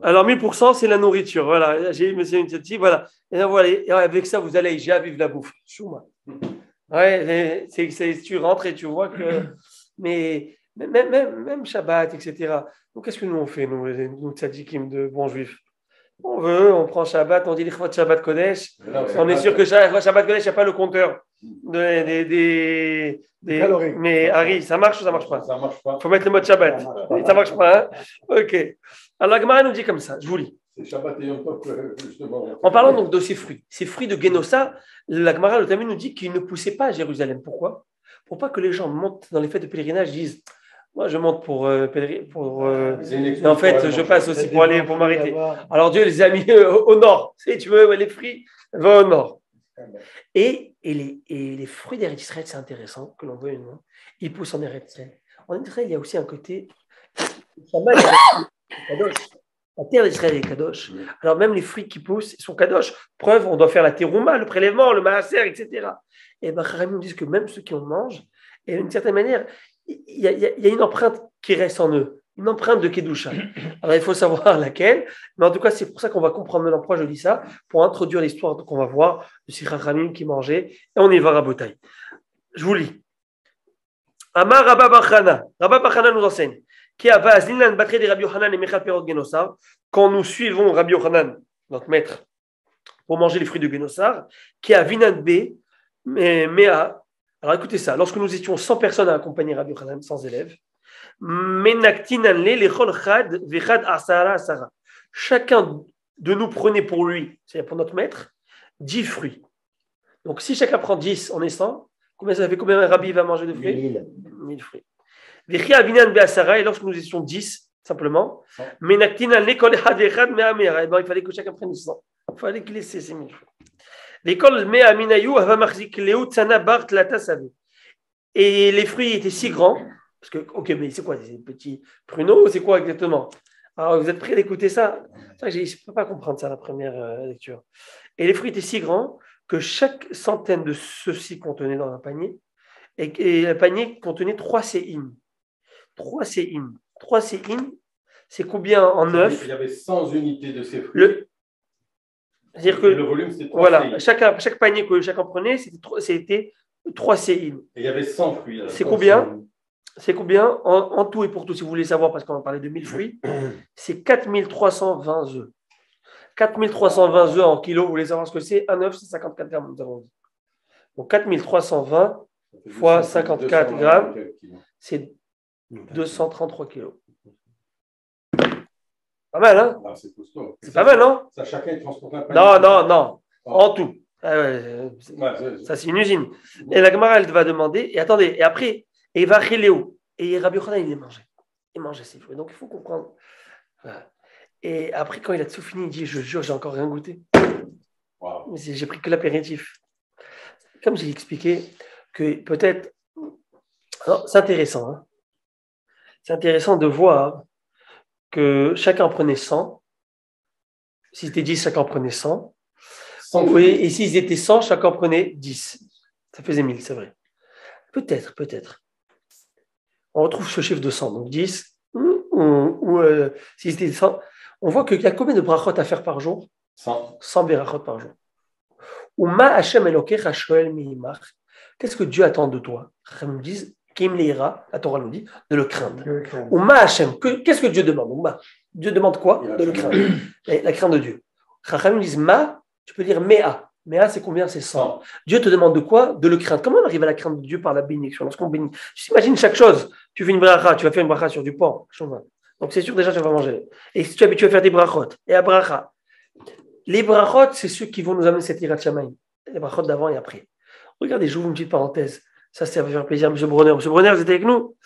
Alors, 1000%, c'est la nourriture. Voilà, j'ai eu monsieur initiative. Voilà. Et donc, voilà. Et avec ça, vous allez déjà vivre la bouffe. Chouma. Ouais, c'est, tu rentres et tu vois que. Mais même, même, même Shabbat, etc. Donc, qu'est-ce que nous on fait, nous, les- nous tzadikim de bons juifs? On veut, on prend Shabbat, on dit les Shabbat Kodesh. Non, c'est On est sûr que Shabbat Shabbat Kodesh, il n'y a pas le compteur. Des, des, des- des- Calories. Mais Harry, ça marche ou ça marche pas? Ça marche pas. Il faut mettre le mot Shabbat. Ça marche pas, hein? Ok. Alors, la Gemara nous dit comme ça, je vous lis. C'est Shabbat et Yom Tov que justement. En parlant donc de ces fruits, ces fruits de Genosa, la Gemara, le nous dit qu'ils ne poussaient pas à Jérusalem. Pourquoi? Pour pas que les gens montent dans les fêtes de pèlerinage et disent Moi, je monte pour. euh, pour euh, et en fait, je passe aussi pour aller pour m'arrêter. Alors Dieu les a mis euh, au, nord. Si tu veux les fruits, va au nord. Et, et, les, et les fruits d'Eretz Israël, c'est intéressant, que l'on veuille ou non, ils poussent en Eretz Israël. En Israël, il y a aussi un côté. La terre d'Israël est kadosh. Alors même les fruits qui poussent, sont kadosh. Preuve, on doit faire la terouma, le prélèvement, le maaser, etc. Et ben, nous disent que même ceux qui en mangent, et d'une certaine manière, il y, a, il y une empreinte qui reste en eux, une empreinte de Kedusha. Alors il faut savoir laquelle, mais en tout cas, c'est pour ça qu'on va comprendre maintenant pourquoi je dis ça, pour introduire l'histoire qu'on va voir de ces Chachamim qui mangeaient, et on y va à Botaï. Je vous lis. Amar Rabba Bachana. Rabba Bachana nous enseigne. Qui a Vazlinan Batre de Rabbi Yochanan et Mechal Perot Genosar. Quand nous suivons Rabbi Yochanan, notre maître, pour manger les fruits de Genosar, qui a Vinan B, à. Alors écoutez ça, lorsque nous étions 100 personnes à accompagner Rabbi Yochanan, 100 élèves. Chacun de nous prenait pour lui, c'est-à-dire pour notre maître, 10 fruits. Donc si chacun prend 10, on est 100. Combien ça fait Combien Rabbi va manger de fruits? 1000 fruits. Vechi avinan be'asara, et lorsque nous étions 10, simplement. Eh ben, il fallait que chacun prenne 100. Il fallait qu'il laisse ces 1000 fruits. Et les fruits étaient si grands, parce que, ok, mais c'est quoi Des petits pruneaux C'est quoi exactement? Alors, vous êtes prêts à écouter ça que Je ne peux pas comprendre ça la première euh, lecture. Et les fruits étaient si grands que chaque centaine de ceux-ci contenait dans un panier, et, et le panier contenait 3 séines. 3 séines. 3 séines, c'est combien en neuf Il y avait 100 unités de ces fruits? Le- C'est-à-dire que, Et le volume, c'était 3 voilà, chaque, chaque panier que chacun prenait, c'était trois- c'était 3 séines. Et il y avait 100 fruits. C'est combien C'est combien en, en tout et pour tout, si vous voulez savoir, parce qu'on va parler de 1000 fruits, c'est 4320 œufs. 4320 œufs en kilos, vous voulez savoir ce que c'est? Un œuf, c'est 54 grammes, nous avons dit. Donc 4320 fois 54 grammes, c'est 233 kilos. Pas mal, hein? Ah, c'est costaud. C'est pas mal, non? Ça, chacun transporte un panier. Non, non, non. En tout. Ah ouais, Ouais, ça, c'est une usine. Et la Gemara, elle va demander, et attendez, et après, et va Léo. Et Rabbi Yochanan, il les mangeait. Il mangeait ses fruits. Donc, il faut comprendre. Voilà. Et après, quand il a tout fini, il dit, je jure, j'ai encore rien goûté. Wow. J'ai pris que l'apéritif. Comme j'ai expliqué, que peut-être. C'est intéressant. hein. C'est intéressant de voir que chacun prenait 100. Si c'était 10, chacun prenait 100. 100 Oui, fruits. et s'ils étaient 100, chacun prenait 10. Ça faisait 1000, c'est vrai. Peut-être, peut-être. On retrouve ce chiffre de 100, donc 10. Ou, ou, ou, euh, s'ils étaient 100, on voit qu'il y a combien de brachot à faire par jour? 100. 100 berachot par jour. Ou ma Hashem. Qu'est-ce que Dieu attend de toi? Ils nous disent, la Torah nous dit, de le craindre. Ou ma Hashem, que- qu'est-ce que Dieu demande Dieu demande quoi? De le craindre. La, la crainte de Dieu. Chachamim disent Ma, tu peux dire Mea. Mea, c'est combien? C'est 100. Dieu te demande de quoi? De le craindre. Comment on arrive à la crainte de Dieu par la bénédiction? Lorsqu'on bénit. Tu t'imagines chaque chose. Tu fais une bracha, tu vas faire une bracha sur du porc. Donc c'est sûr déjà tu vas manger. Et si tu es habitué à faire des brachot, et à bracha. Les brachot, c'est ceux qui vont nous amener cette irat. Les brachot d'avant et après. Regardez, j'ouvre une petite parenthèse. Ça, ça va faire plaisir M. Bronner. M. Bronner, vous êtes avec nous?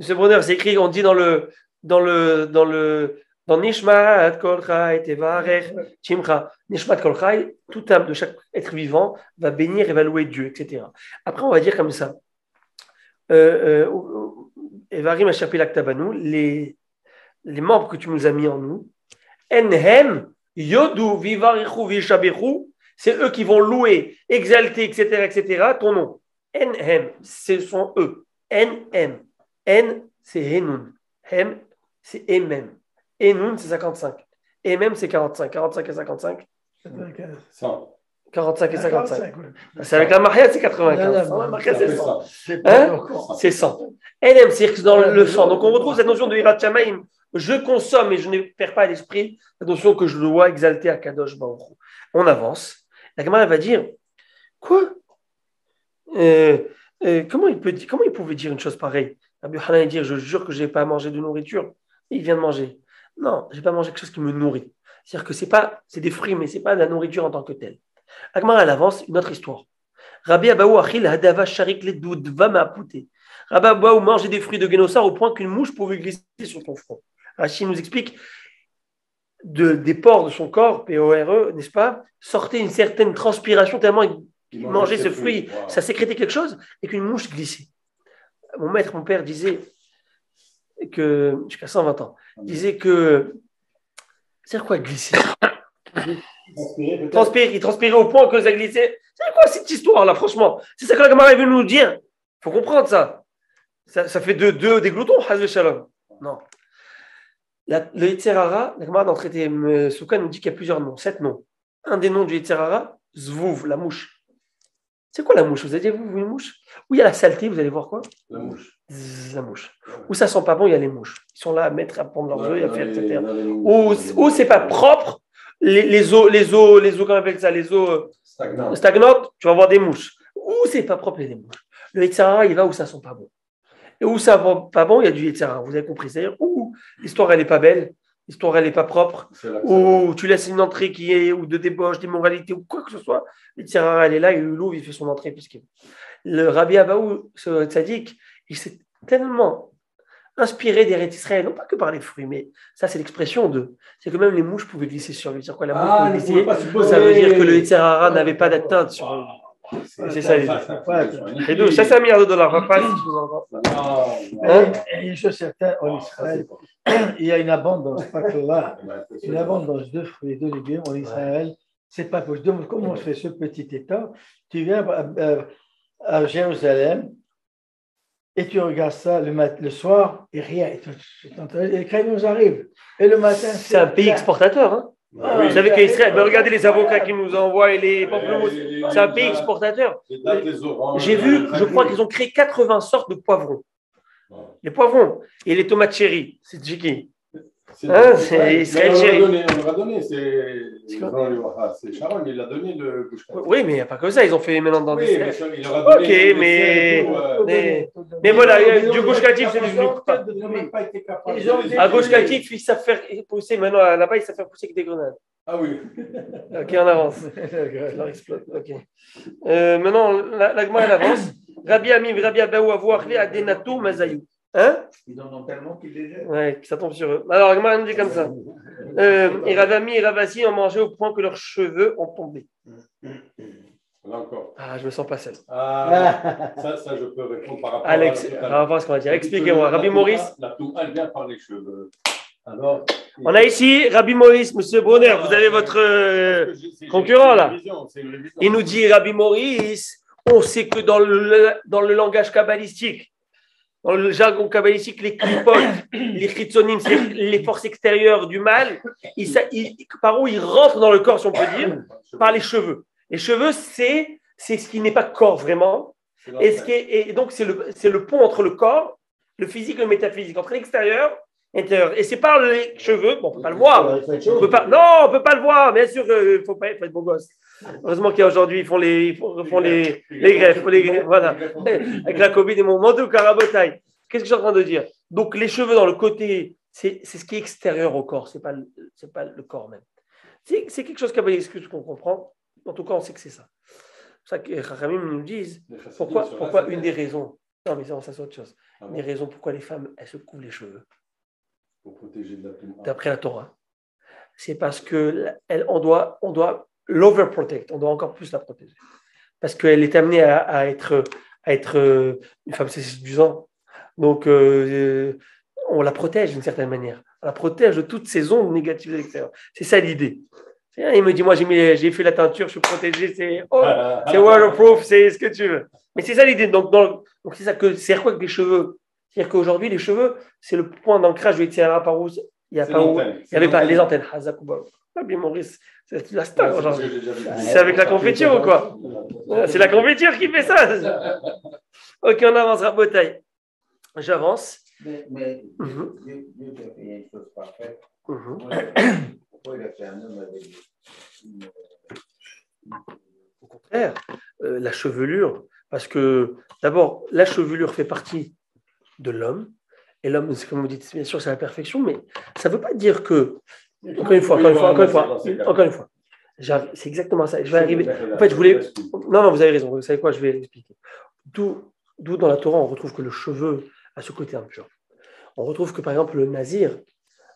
M. Bronner, c'est écrit, on dit dans le, dans le, dans le, dans Nishmat Kol Chai Tevarech Chimcha. Nishmat Kol Chai, toute âme de chaque être vivant va bénir et va louer Dieu, etc. Après, on va dire comme ça. Euh, euh, Evarim Tabanu, les, les membres que tu nous as mis en nous, Enhem Yodu Vivarichu Vishabichu, c'est eux qui vont louer, exalter, etc., etc., ton nom. Enhem, ce sont eux. N-M. N, c'est Henun. Hem, c'est Emem. Enun, c'est 55. Emem, c'est 45. 45 et 55 100. 45 et 55. 45, ouais. C'est avec la Maria, c'est 95. Non, non, La Maria, c'est 100. C'est pas Hein? Encore. C'est 100. NM, c'est dans le sang. Donc on retrouve cette notion de Hirat Shamaim. Je consomme et je ne perds pas à l'esprit la notion que je dois exalter à Kadosh Baruch. On avance. La Gemara va dire Quoi? Euh, euh, comment, il peut, dire- comment il pouvait dire une chose pareille? Rabbi Hanan dit Je jure que je n'ai pas mangé de nourriture. Il vient de manger. Non, je n'ai pas mangé quelque chose qui me nourrit. C'est-à-dire que c'est pas, c'est des fruits, mais c'est pas de la nourriture en tant que telle. La Gemara, elle avance une autre histoire. Rabbi Abaou Achil Hadava Sharik va m'apouter. Rabbi Abaou mangeait des fruits de Génossar au point qu'une mouche pouvait glisser sur ton front. Rachid nous explique de, des pores de son corps, P-O-R-E, n'est-ce pas, sortait une certaine transpiration tellement il mangeait ce fruit, Wow. ça sécrétait quelque chose et qu'une mouche glissait. Mon maître, mon père disait que, jusqu'à 120 ans, disait que, c'est quoi glisser transpirer, il transpirait au point que ça glissait. C'est quoi cette histoire-là, franchement? C'est ça que la Gemara est venue nous dire. Il faut comprendre ça. Ça, ça fait deux, deux des gloutons, Shalom. Non. La- le Yitzhara, la Gemara dans le traité Souka nous dit qu'il y a plusieurs noms, sept noms. Un des noms du Yitzhara, Zvouv, la mouche. C'est quoi la mouche? Vous avez vous, une mouche? Où il y a la saleté, vous allez voir quoi? La mouche. Zzz, La mouche. Où ça sent pas bon, il y a les mouches. Ils sont là à mettre, à prendre leurs œufs et à faire, etc. Où, où c'est pas propre, les, les eaux, les eaux, les eaux, comment on appelle ça, les eaux euh, Stagnant. stagnantes, tu vas voir des mouches. Où c'est pas propre, il y a des mouches? Le Yitzhara, il va où ça sent pas bon. Et où ça va pas bon, il y a du Yitzhara. Vous avez compris. C'est-à-dire où l'histoire, elle est pas belle, l'histoire, elle est pas propre, ou tu laisses une entrée qui est, ou de débauche, d'immoralité, ou quoi que ce soit. Le Yitzhara, elle est là, il l'ouvre, il fait son entrée puisqu'il Le Rabbi Abaou, ce tzaddik, il s'est tellement inspiré des Israël, non pas que par les fruits, mais ça, c'est l'expression de. C'est que même les mouches pouvaient glisser sur lui. Quoi la mouche Ah, supposer. Ça veut dire que le Yitzhara n'avait pas d'atteinte sur lui. C'est ça, les Et donc, ça, c'est un milliard de dollars. Si je vous. Hein? Et une chose certaine, en Israël, il y a une abondance, pas que là, une abondance de fruits et de légumes en Israël. C'est pas possible. Donc, comment on fait ce petit État? Tu viens à, à- à Jérusalem et tu regardes ça le, mat- le soir et rien. Et, tu- tu- et. Et le matin, C'est un pays exportateur. Hein Vous savez qu'Israël, ben regardez les avocats qui nous envoient et les pamplemousses. C'est un pays exportateur. J'ai vu, je crois qu'ils ont créé 80 sortes de poivrons. Les poivrons et les tomates chéries, c'est qui Hein, c'est Israël chéri. donné, c'est ah, Sharon, il a donné le bouche Oui, mais il n'y a pas que ça, ils ont fait maintenant dans Oui, des. mais ça, il leur a donné Ok, les mais. euh, Mais, mais voilà, il du gauche catif, c'est devenu. Étudier. catif, ils savent faire pousser. Maintenant, là-bas, ils savent faire pousser avec des grenades. Ah oui. Ok, on avance. Leur explose. Ok. Euh, maintenant, la, la elle avance. Rabbi Amim, Rabbi Abaou, Avouachlé, Adenatou, Mazayou. Hein? Ils en ont tellement qu'ils les jettent. Ouais, ça tombe sur eux. Alors, la Gemara nous dit comme ça. Euh, et Rabbi Ami et Ravasi ont mangé au point que leurs cheveux ont tombé. Là encore. Ah, je me sens pas seul. Ah, ça, ça, je peux répondre par rapport Alex, à. par rapport à ce qu'on va dire. Expliquez-moi. Rabbi Maurice. La toux, elle vient par les cheveux. Alors. On a ici Rabbi Maurice, Monsieur Brunner. Vous avez votre euh, concurrent là. Il nous dit, Rabbi Maurice, on sait que dans le, dans le langage kabbalistique, dans le jargon kabbalistique, les klipotes, les chitzonim, c'est les forces extérieures du mal, par où ils rentrent dans le corps, si on peut dire, par les cheveux. Les cheveux, c'est c'est ce qui n'est pas corps vraiment. Et, ce qui est- et donc, c'est le, c'est le pont entre le corps, le physique et le métaphysique, entre l'extérieur intérieur. Et c'est par les cheveux, bon, on peut pas le voir. On peut pas, non, on peut pas le voir, bien sûr, il faut pas faut être beau gosse. Heureusement qu'aujourd'hui, ils font les, ils font, font les, les greffes, les greffes, voilà. Avec la Covid et mon manteau carabotaille. Qu'est-ce que je suis en train de dire? Donc, les cheveux dans le côté, c'est ce qui est extérieur au corps, c'est pas, le- c'est pas le corps même. C'est quelque chose qui a pas d'excuse qu'on comprend. En tout cas, on sait que c'est ça. C'est ça que les Chachamim nous disent pourquoi, pourquoi une des raisons? Non, mais ça, c'est autre chose. Ah Une des raisons pourquoi les femmes, elles se couvrent les cheveux, Pour protéger de la d'après la Torah, c'est parce que elle, on doit, on doit l'overprotect, on doit encore plus la protéger. Parce qu'elle est amenée à, à être, à être euh, une femme c'est séduisant. Donc, euh, euh, on la protège d'une certaine manière. On la protège de toutes ces ondes négatives de l'extérieur. C'est ça l'idée. Il me dit, moi, j'ai fait la teinture, je suis protégé, c'est oh, c'est waterproof, c'est ce que tu veux. Mais c'est ça l'idée. Donc, c'est ça que c'est quoi que les cheveux C'est-à-dire qu'aujourd'hui, les cheveux, c'est le point d'ancrage du Yitzhara par où il n'y avait pas les antennes. Hazakouba. Ah Maurice, c'est la star aujourd'hui. C'est avec la confiture ou quoi Ah, C'est la confiture qui fait ça. Ok, on avance, rabotaille. J'avance. Mais, mais Mhm. Dieu, Dieu qui a fait une chose parfaite, Mhm. pourquoi il a fait un homme avec une. Au contraire, euh, la chevelure, parce que d'abord, la chevelure fait partie de l'homme, et l'homme, c'est comme vous dites, bien sûr, c'est la perfection, mais ça ne veut pas dire que. Encore une fois, encore une fois, encore une fois, encore une fois. C'est exactement ça. Je vais arriver. En fait, je voulais. Non, non, vous avez raison. Vous savez quoi? Je vais expliquer. D'où, dans la Torah, on retrouve que le cheveu a ce côté impur. On retrouve que, par exemple, le nazir,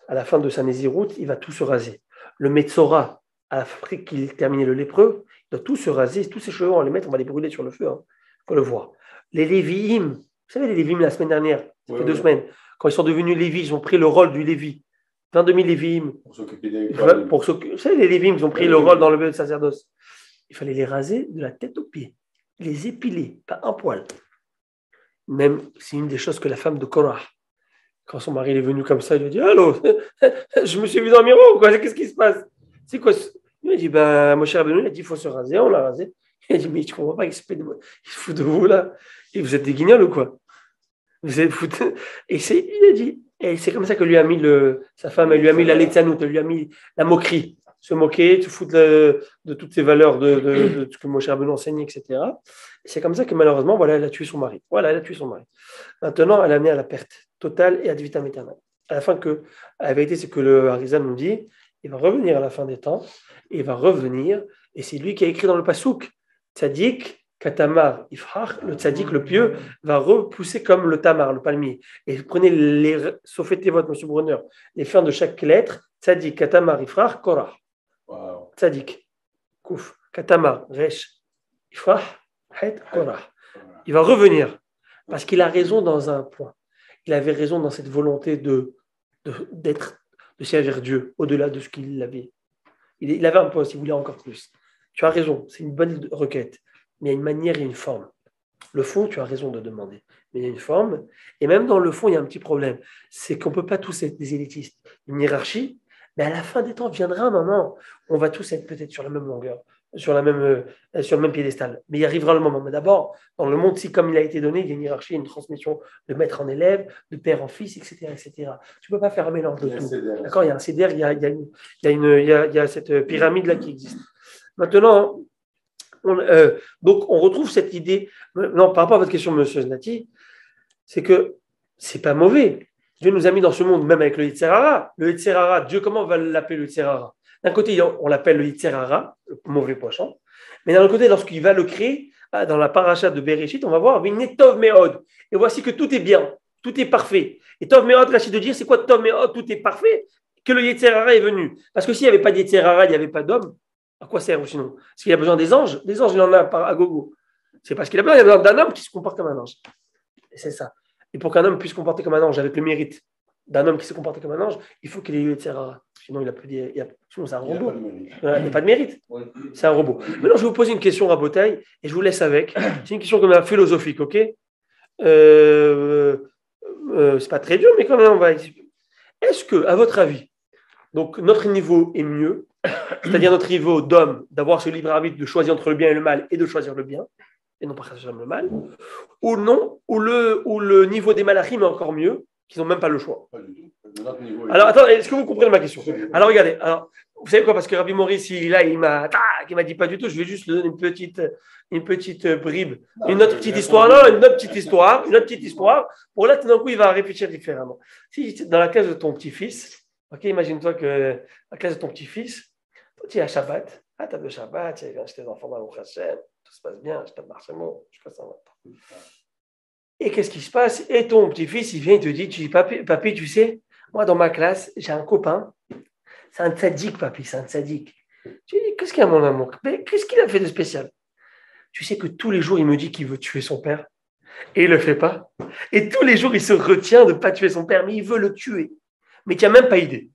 à la fin de sa naziroute, il va tout se raser. Le Metzora, après qu'il termine le lépreux, il doit tout se raser. Tous ses cheveux, on va les mettre, on va les brûler sur le feu. Il faut le voir. Les Lévi'im, vous savez, les Lévi'im, la semaine dernière, ça fait Oui, deux semaines, quand ils sont devenus Lévi, ils ont pris le rôle du Lévi. 22 000 Lévi'im. Pour s'occuper des Pour s'occuper- Vous savez, les Lévi'im, ils ont pris le rôle dans le sacerdoce. Il fallait les raser de la tête aux pieds, les épiler, pas un poil. Même, c'est une des choses que la femme de Korah, quand son mari est venu comme ça, il lui a dit Allô, je me suis vu dans le miroir ou quoi? Qu'est-ce qui se passe? C'est quoi ce- Il a dit Ben, mon cher Benoît, il a dit Il faut se raser, on l'a rasé. Il a dit Mais je comprends pas, il se, de... il se fout de vous là. Et vous êtes des guignols ou quoi? Vous êtes foutus. Et c'est, il a dit Et c'est comme ça que lui a mis le, sa femme, elle lui a mis la létanout, elle lui a mis la moquerie. Se moquer, se foutre de, toutes ces valeurs de, de, ce que cher Benoît enseignait, etc. Et c'est comme ça que malheureusement, voilà, elle a tué son mari. Voilà, elle a tué son mari. Maintenant, elle a amené à la perte totale et ad vitam aeternam. À la fin, que, la vérité, c'est que le Harizan nous dit il va revenir à la fin des temps, il va revenir, et c'est lui qui a écrit dans le Passouk Tzadik, Katamar, Ifrach, le Tzadik, le pieux, va repousser comme le tamar, le palmier. Et prenez les, saufetez votre, monsieur Brunner, les fins de chaque lettre Tzadik, Katamar, Ifrach, Korah. Wow. Tzadik, Kouf, Katamar, Resh, Ifrach, Het, Korah. Il va revenir parce qu'il a raison dans un point. Il avait raison dans cette volonté de, d'être, de servir Dieu au-delà de ce qu'il avait. Il, il avait un poste, il voulait encore plus. Tu as raison, c'est une bonne requête, mais il y a une manière et une forme. Le fond, tu as raison de demander, mais il y a une forme. Et même dans le fond, il y a un petit problème. C'est qu'on ne peut pas tous être des élitistes. Une hiérarchie, mais à la fin des temps, viendra un moment où on va tous être peut-être sur la même longueur, sur, la même, euh, sur le même piédestal. Mais il arrivera le moment. Mais d'abord, dans le monde, si comme il a été donné, il y a une hiérarchie, une transmission de maître en élève, de père en fils, etc. etc. Tu ne peux pas faire un mélange de Il tout. D'accord Il y a un CDR, il y a, il y a une- il y a une- il y a- il y a cette pyramide-là qui existe. Maintenant, euh, donc on retrouve cette idée. Non, par rapport à votre question, monsieur Znati, c'est que c'est pas mauvais. Dieu nous a mis dans ce monde, même avec le Yitzhara. Le Yitzhara, Dieu, comment on va l'appeler le Yitzhara? D'un côté, on l'appelle le Yitzhara, le mauvais poisson. Mais d'un autre côté, lorsqu'il va le créer, ah, dans la paracha de Bereshit, on va voir Vinetov Meod. Et voici que tout est bien, tout est parfait. Et Tov Meod, Rachid de dire, c'est quoi Tov Meod? Tout est parfait. Que le Yitzhara est venu. Parce que s'il n'y avait pas de Yitzhara, il n'y avait pas d'homme. À quoi sert sinon? Parce qu'il a besoin des anges? Des anges, il en a par- à gogo. C'est parce qu'il a besoin, il a besoin d'un homme qui se comporte comme un ange. Et c'est ça. Et pour qu'un homme puisse se comporter comme un ange avec le mérite d'un homme qui se comporte comme un ange, il faut qu'il ait eu Yitzhara. Sinon, il a plus de- il a- sinon c'est un Il n'y a robot. pas de mérite. Voilà, Il n'y a pas de mérite. C'est un robot. Maintenant, je vais vous poser une question, Rabotaille, et je vous laisse avec. C'est une question comme un philosophique, ok? Euh, euh, C'est pas très dur, mais quand même, on va. Est-ce que, à votre avis, donc notre niveau est mieux, c'est-à-dire notre niveau d'homme, d'avoir ce libre arbitre de choisir entre le bien et le mal et de choisir le bien, et non pas choisir le mal, ou non, ou le, ou le niveau des malachim est encore mieux, qu'ils n'ont même pas le choix. Alors, attendez, est-ce que vous comprenez ma question? Alors, regardez. Alors, vous savez quoi? Parce que Rabbi Maurice, il, là, il m'a, il m'a dit pas du tout. Je vais juste lui donner une petite, une petite euh, bribe, une autre petite histoire. Non, une autre petite histoire, une autre petite histoire. Pour là, tout d'un coup, il va réfléchir différemment. Si dans la classe de ton petit-fils, ok, imagine-toi que la classe de ton petit-fils, toi, tu es à Shabbat. Ah, t'as le Shabbat, tu viens acheter des enfants dans le tout se passe bien, je te marche bon, je passe un temps. Et qu'est-ce qui se passe? Et ton petit-fils, il vient, il te dit, tu dis, papi, papi, tu sais, moi, dans ma classe, j'ai un copain, c'est un tzaddik, papi, c'est un tzaddik. Tu dis, qu'est-ce qu'il y a, mon amour? Qu'est-ce qu'il a fait de spécial? Tu sais que tous les jours, il me dit qu'il veut tuer son père, et il ne le fait pas. Et tous les jours, il se retient de ne pas tuer son père, mais il veut le tuer. Mais tu n'as même pas idée.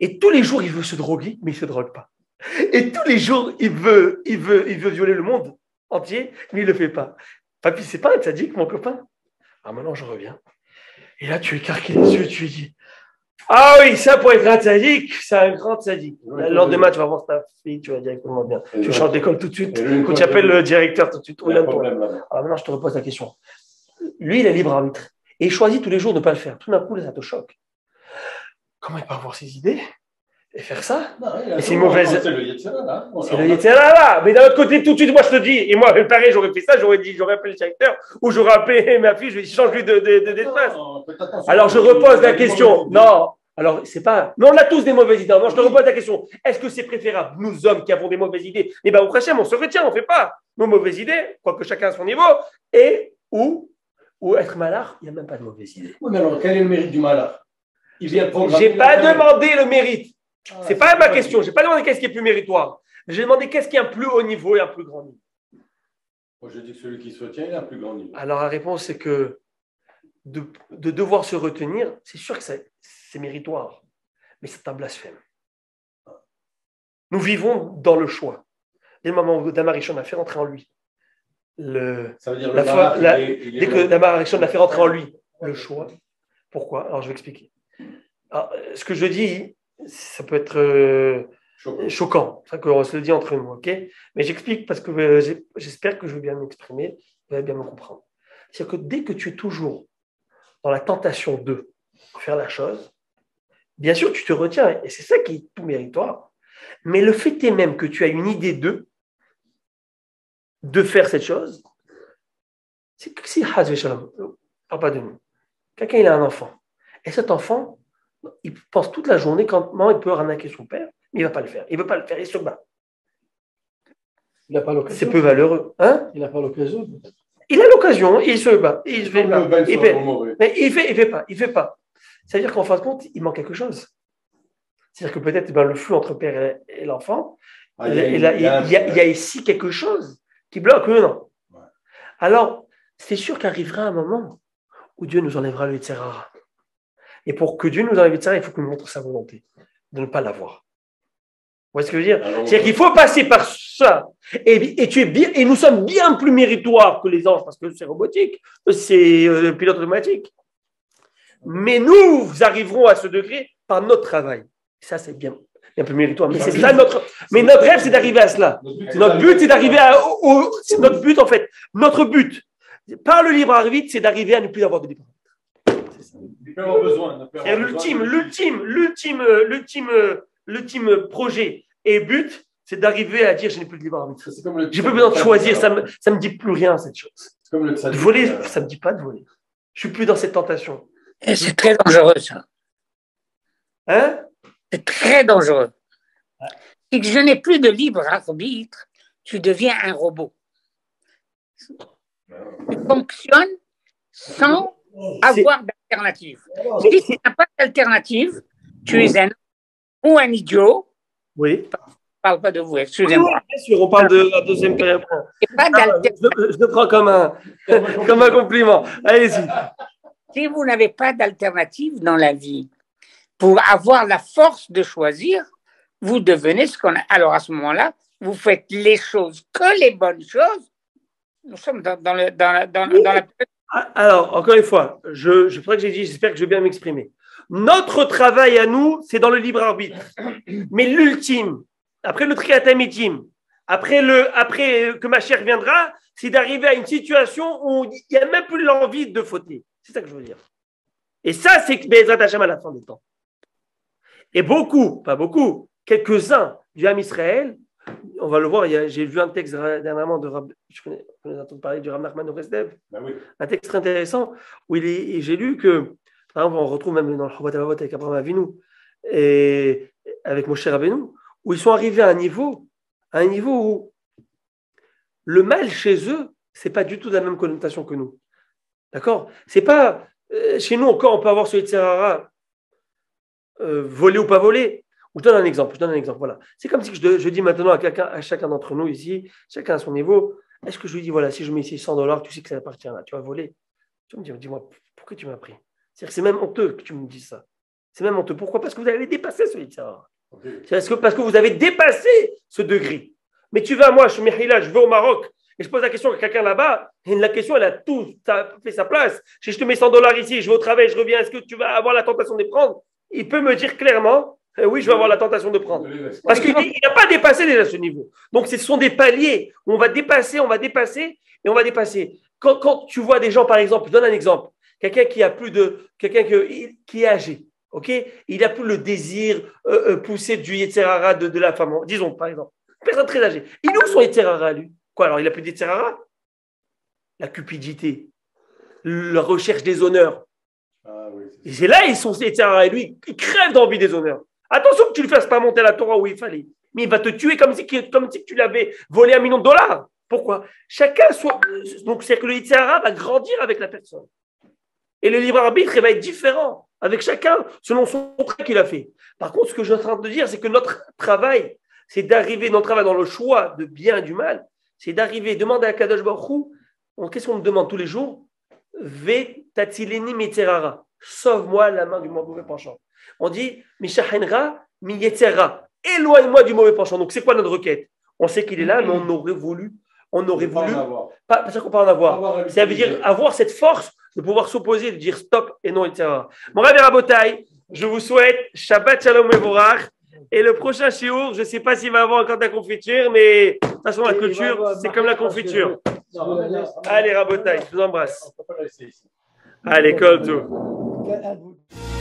Et tous les jours, il veut se droguer, mais il ne se drogue pas. Et tous les jours, il veut, il veut, il veut violer le monde entier, mais il ne le fait pas. Papy, c'est pas un tzaddik, mon copain Ah, maintenant, je reviens. Et là, tu écarquilles les yeux, tu lui dis Ah oui, ça pour être un tzaddik, c'est un grand. Oui, Le lendemain, oui. tu vas voir ta fille, tu vas directement bien. Et Tu changes d'école tout de suite. Quand tu appelles le directeur tout de suite, Il y a un Oulin-toi. problème là. Alors maintenant, je te repose la question. Lui, il est libre arbitre. Et il choisit tous les jours de ne pas le faire. Tout d'un coup, là, ça te choque. Comment il peut avoir ses idées et faire ça? Non, Mais c'est mauvaise- C'est le Yetzirah, là. Yetzirah, là. Mais d'un autre côté, tout de suite, moi, je te dis, et moi, pareil, j'aurais fait ça, j'aurais dit, j'aurais appelé le directeur, ou j'aurais appelé ma fille, je lui ai dit, change-lui de, de, de-. Non. Alors, je repose la question. Non. Alors, c'est pas. Mais on a tous des mauvaises idées. Non, je te repose la question. Est-ce que c'est préférable, nous hommes qui avons des mauvaises idées? Eh bien, au prochain, on se retient, on ne fait pas nos mauvaises idées, quoique chacun à son niveau, et ou, ou être malard, il n'y a même pas de mauvaises idées. Oui, mais alors, quel est le mérite du malheur? Il vient programmer J'ai pas demandé le mérite. Ah, C'est pas ma question. J'ai pas demandé qu'est-ce qui est plus méritoire. J'ai demandé qu'est-ce qui est un plus haut niveau et un plus grand niveau. Moi, je dis que celui qui se tient, il a un plus grand niveau. Alors la réponse, c'est que de, de devoir se retenir, c'est sûr que c'est c'est méritoire, mais c'est un blasphème. Nous vivons dans le choix. Dès le moment où Damarichon a fait rentrer en lui, le, Ça veut dire la le foi- malheur, la- est- dès que. Damarichon a fait rentrer en lui le choix, pourquoi? Alors je vais expliquer. Alors, euh, ce que je dis, ça peut être euh, Choquant. choquant, ça qu'on se le dit entre nous, ok? Mais j'explique parce que euh, j'espère que je vais bien m'exprimer, vous allez bien me comprendre. C'est-à-dire que dès que tu es toujours dans la tentation de faire la chose, bien sûr, tu te retiens, et c'est ça qui est tout méritoire. Mais le fait est même que tu as une idée de, de faire cette chose, c'est que si, pas de nous, quelqu'un il a un enfant, et cet enfant, il pense toute la journée comment il peut arnaquer son père, mais il ne va pas le faire. Il ne veut pas le faire, il se bat. Il n'a pas C'est l'occasion. peu valeureux. Hein? Il n'a pas l'occasion. il a l'occasion, il se bat, il se fait pas. Il fait- mais il fait, il fait pas, il fait pas. C'est-à-dire qu'en fin de compte, il manque quelque chose. C'est-à-dire que peut-être ben, le flux entre père et, l'enfant, Ah, il, il y a- il il y ici quelque chose qui bloque, non? Ouais. Alors, c'est sûr qu'arrivera un moment où Dieu nous enlèvera le Yitzhara. Et pour que Dieu nous enlève le Yitzhara, il faut qu'il nous montre sa volonté de ne pas l'avoir. Vous voyez ce que je veux dire? C'est-à-dire qu'il faut passer par ça. Et, et tu es bien, et nous sommes bien plus méritoires que les anges parce que c'est robotique, c'est euh, pilote automatique. Mais nous arriverons à ce degré par notre travail. Ça, c'est bien, bien plus méritoire. Mais c'est ça notre. Mais notre rêve, c'est d'arriver à cela. Notre but, c'est d'arriver à. au- au- c'est notre but, en fait. Notre but, par le libre arbitre, c'est d'arriver à ne plus avoir de libre l'ultime, l'ultime, l'ultime, l'ultime, l'ultime projet et but, c'est d'arriver à dire je n'ai plus de libre arbitre. J'ai plus besoin de choisir, ça me, ça me dit plus rien cette chose. Comme le De tzaddik, voler, euh, ça me dit pas de voler. Je suis plus dans cette tentation. Et c'est très dangereux, ça. Hein? C'est très dangereux. Que je n'ai plus de libre arbitre, tu deviens un robot. Tu fonctionnes sans avoir d'alternative. Si tu n'as pas d'alternative, tu es un ou un idiot. Oui. Je ne parle pas de vous, Oui, excusez-moi. bien sûr, on parle de la deuxième période. Ah, je, le- je le prends comme un, comme un compliment. Allez-y. Si vous n'avez pas d'alternative dans la vie, pour avoir la force de choisir, vous devenez ce qu'on a. Alors à ce moment-là, vous faites les choses que les bonnes choses. Nous sommes dans, dans le, dans, la- dans, la Alors, encore une fois, je, je crois que j'ai dit, j'espère que je vais bien m'exprimer. Notre travail à nous, c'est dans le libre arbitre. Mais l'ultime, après le triatamitim, après, le, après que ma chère viendra, c'est d'arriver à une situation où il n'y a même plus l'envie de fauter. C'est ça que je veux dire. Et ça, c'est Bezrat Hashem à la fin des temps. Et beaucoup, pas beaucoup, quelques-uns du Ham Israël, on va le voir, j'ai vu un texte dernièrement de Rab, je connais, parler du Rav Nachman de Resdev, Ben oui. un texte très intéressant où j'ai lu que, par exemple, on retrouve même dans le Chovat Avot avec Abraham Avinu et avec Moshe Rabbeinu, où ils sont arrivés à un niveau, à un niveau où le mal chez eux, c'est pas du tout de la même connotation que nous. D'accord? C'est pas euh, chez nous encore, on peut avoir ce Yitzhara euh, volé ou pas volé. Je donne un exemple. Je donne un exemple. Voilà. C'est comme si je, je dis maintenant à quelqu'un, à chacun d'entre nous ici, chacun à son niveau. Est-ce que je lui dis voilà, si je mets ici 100 dollars, tu sais que ça appartient là, tu vas voler. Tu vas me dire, dis-moi, pourquoi tu m'as pris C'est-à-dire que c'est même honteux que tu me dises ça. C'est même honteux. Pourquoi? Parce que vous avez dépassé ce Yitzhara. C'est parce que, parce que vous avez dépassé ce degré. Mais tu vas, moi, je suis je vais au Maroc, et je pose la question à quelqu'un là-bas, et la question, elle a tout ça a fait sa place. Si je te mets 100 dollars ici, je vais au travail, je reviens, est-ce que tu vas avoir la tentation de les prendre? Il peut me dire clairement, eh oui, je vais avoir la tentation de prendre. Parce qu'il il n'a pas dépassé déjà ce niveau. Donc, ce sont des paliers où on va dépasser, on va dépasser, et on va dépasser. Quand, quand tu vois des gens, par exemple, je donne un exemple, quelqu'un qui a plus de, quelqu'un que- qui est âgé, ok, il n'a plus le désir euh, euh, poussé du Yetzerara de, de la femme, disons par exemple, personne très âgée. Il est où son Yetzerara, lui? Quoi, alors il n'a plus d'Yetzerara La cupidité, la recherche des honneurs. Ah oui, Et c'est là, ils sont Yetzerara, et lui, il crève d'envie des honneurs. Attention que tu ne le fasses pas monter la Torah où il fallait. Mais il va te tuer comme si, comme si tu l'avais volé un million de dollars. Pourquoi? Chacun soit. Donc, c'est que le Yitzhara va grandir avec la personne. Et le libre arbitre, il va être différent avec chacun selon son trait qu'il a fait. Par contre, ce que je suis en train de dire, c'est que notre travail, c'est d'arriver, notre travail dans le choix de bien et du mal, c'est d'arriver, demander à Kadosh Baruch qu'est-ce qu'on me demande tous les jours? Ve tatileni. Sauve-moi la main du mauvais penchant. On dit Mishahenra. Éloigne-moi du mauvais penchant. Donc, c'est quoi notre requête? On sait qu'il est là, mais on aurait voulu, on aurait en voulu, avoir. pas, pas sûr qu'on peut en avoir. Ça veut dire avoir cette force de pouvoir s'opposer, de dire stop et non, etc. Mon rêve Rabotai, je vous souhaite Shabbat Shalom et Vorach. Et le prochain shiur, je ne sais pas s'il va avoir encore de la confiture, mais de toute façon, la culture, c'est comme la confiture. Non, non, non. Allez, Rabotai, je vous embrasse. On. Allez, call tout.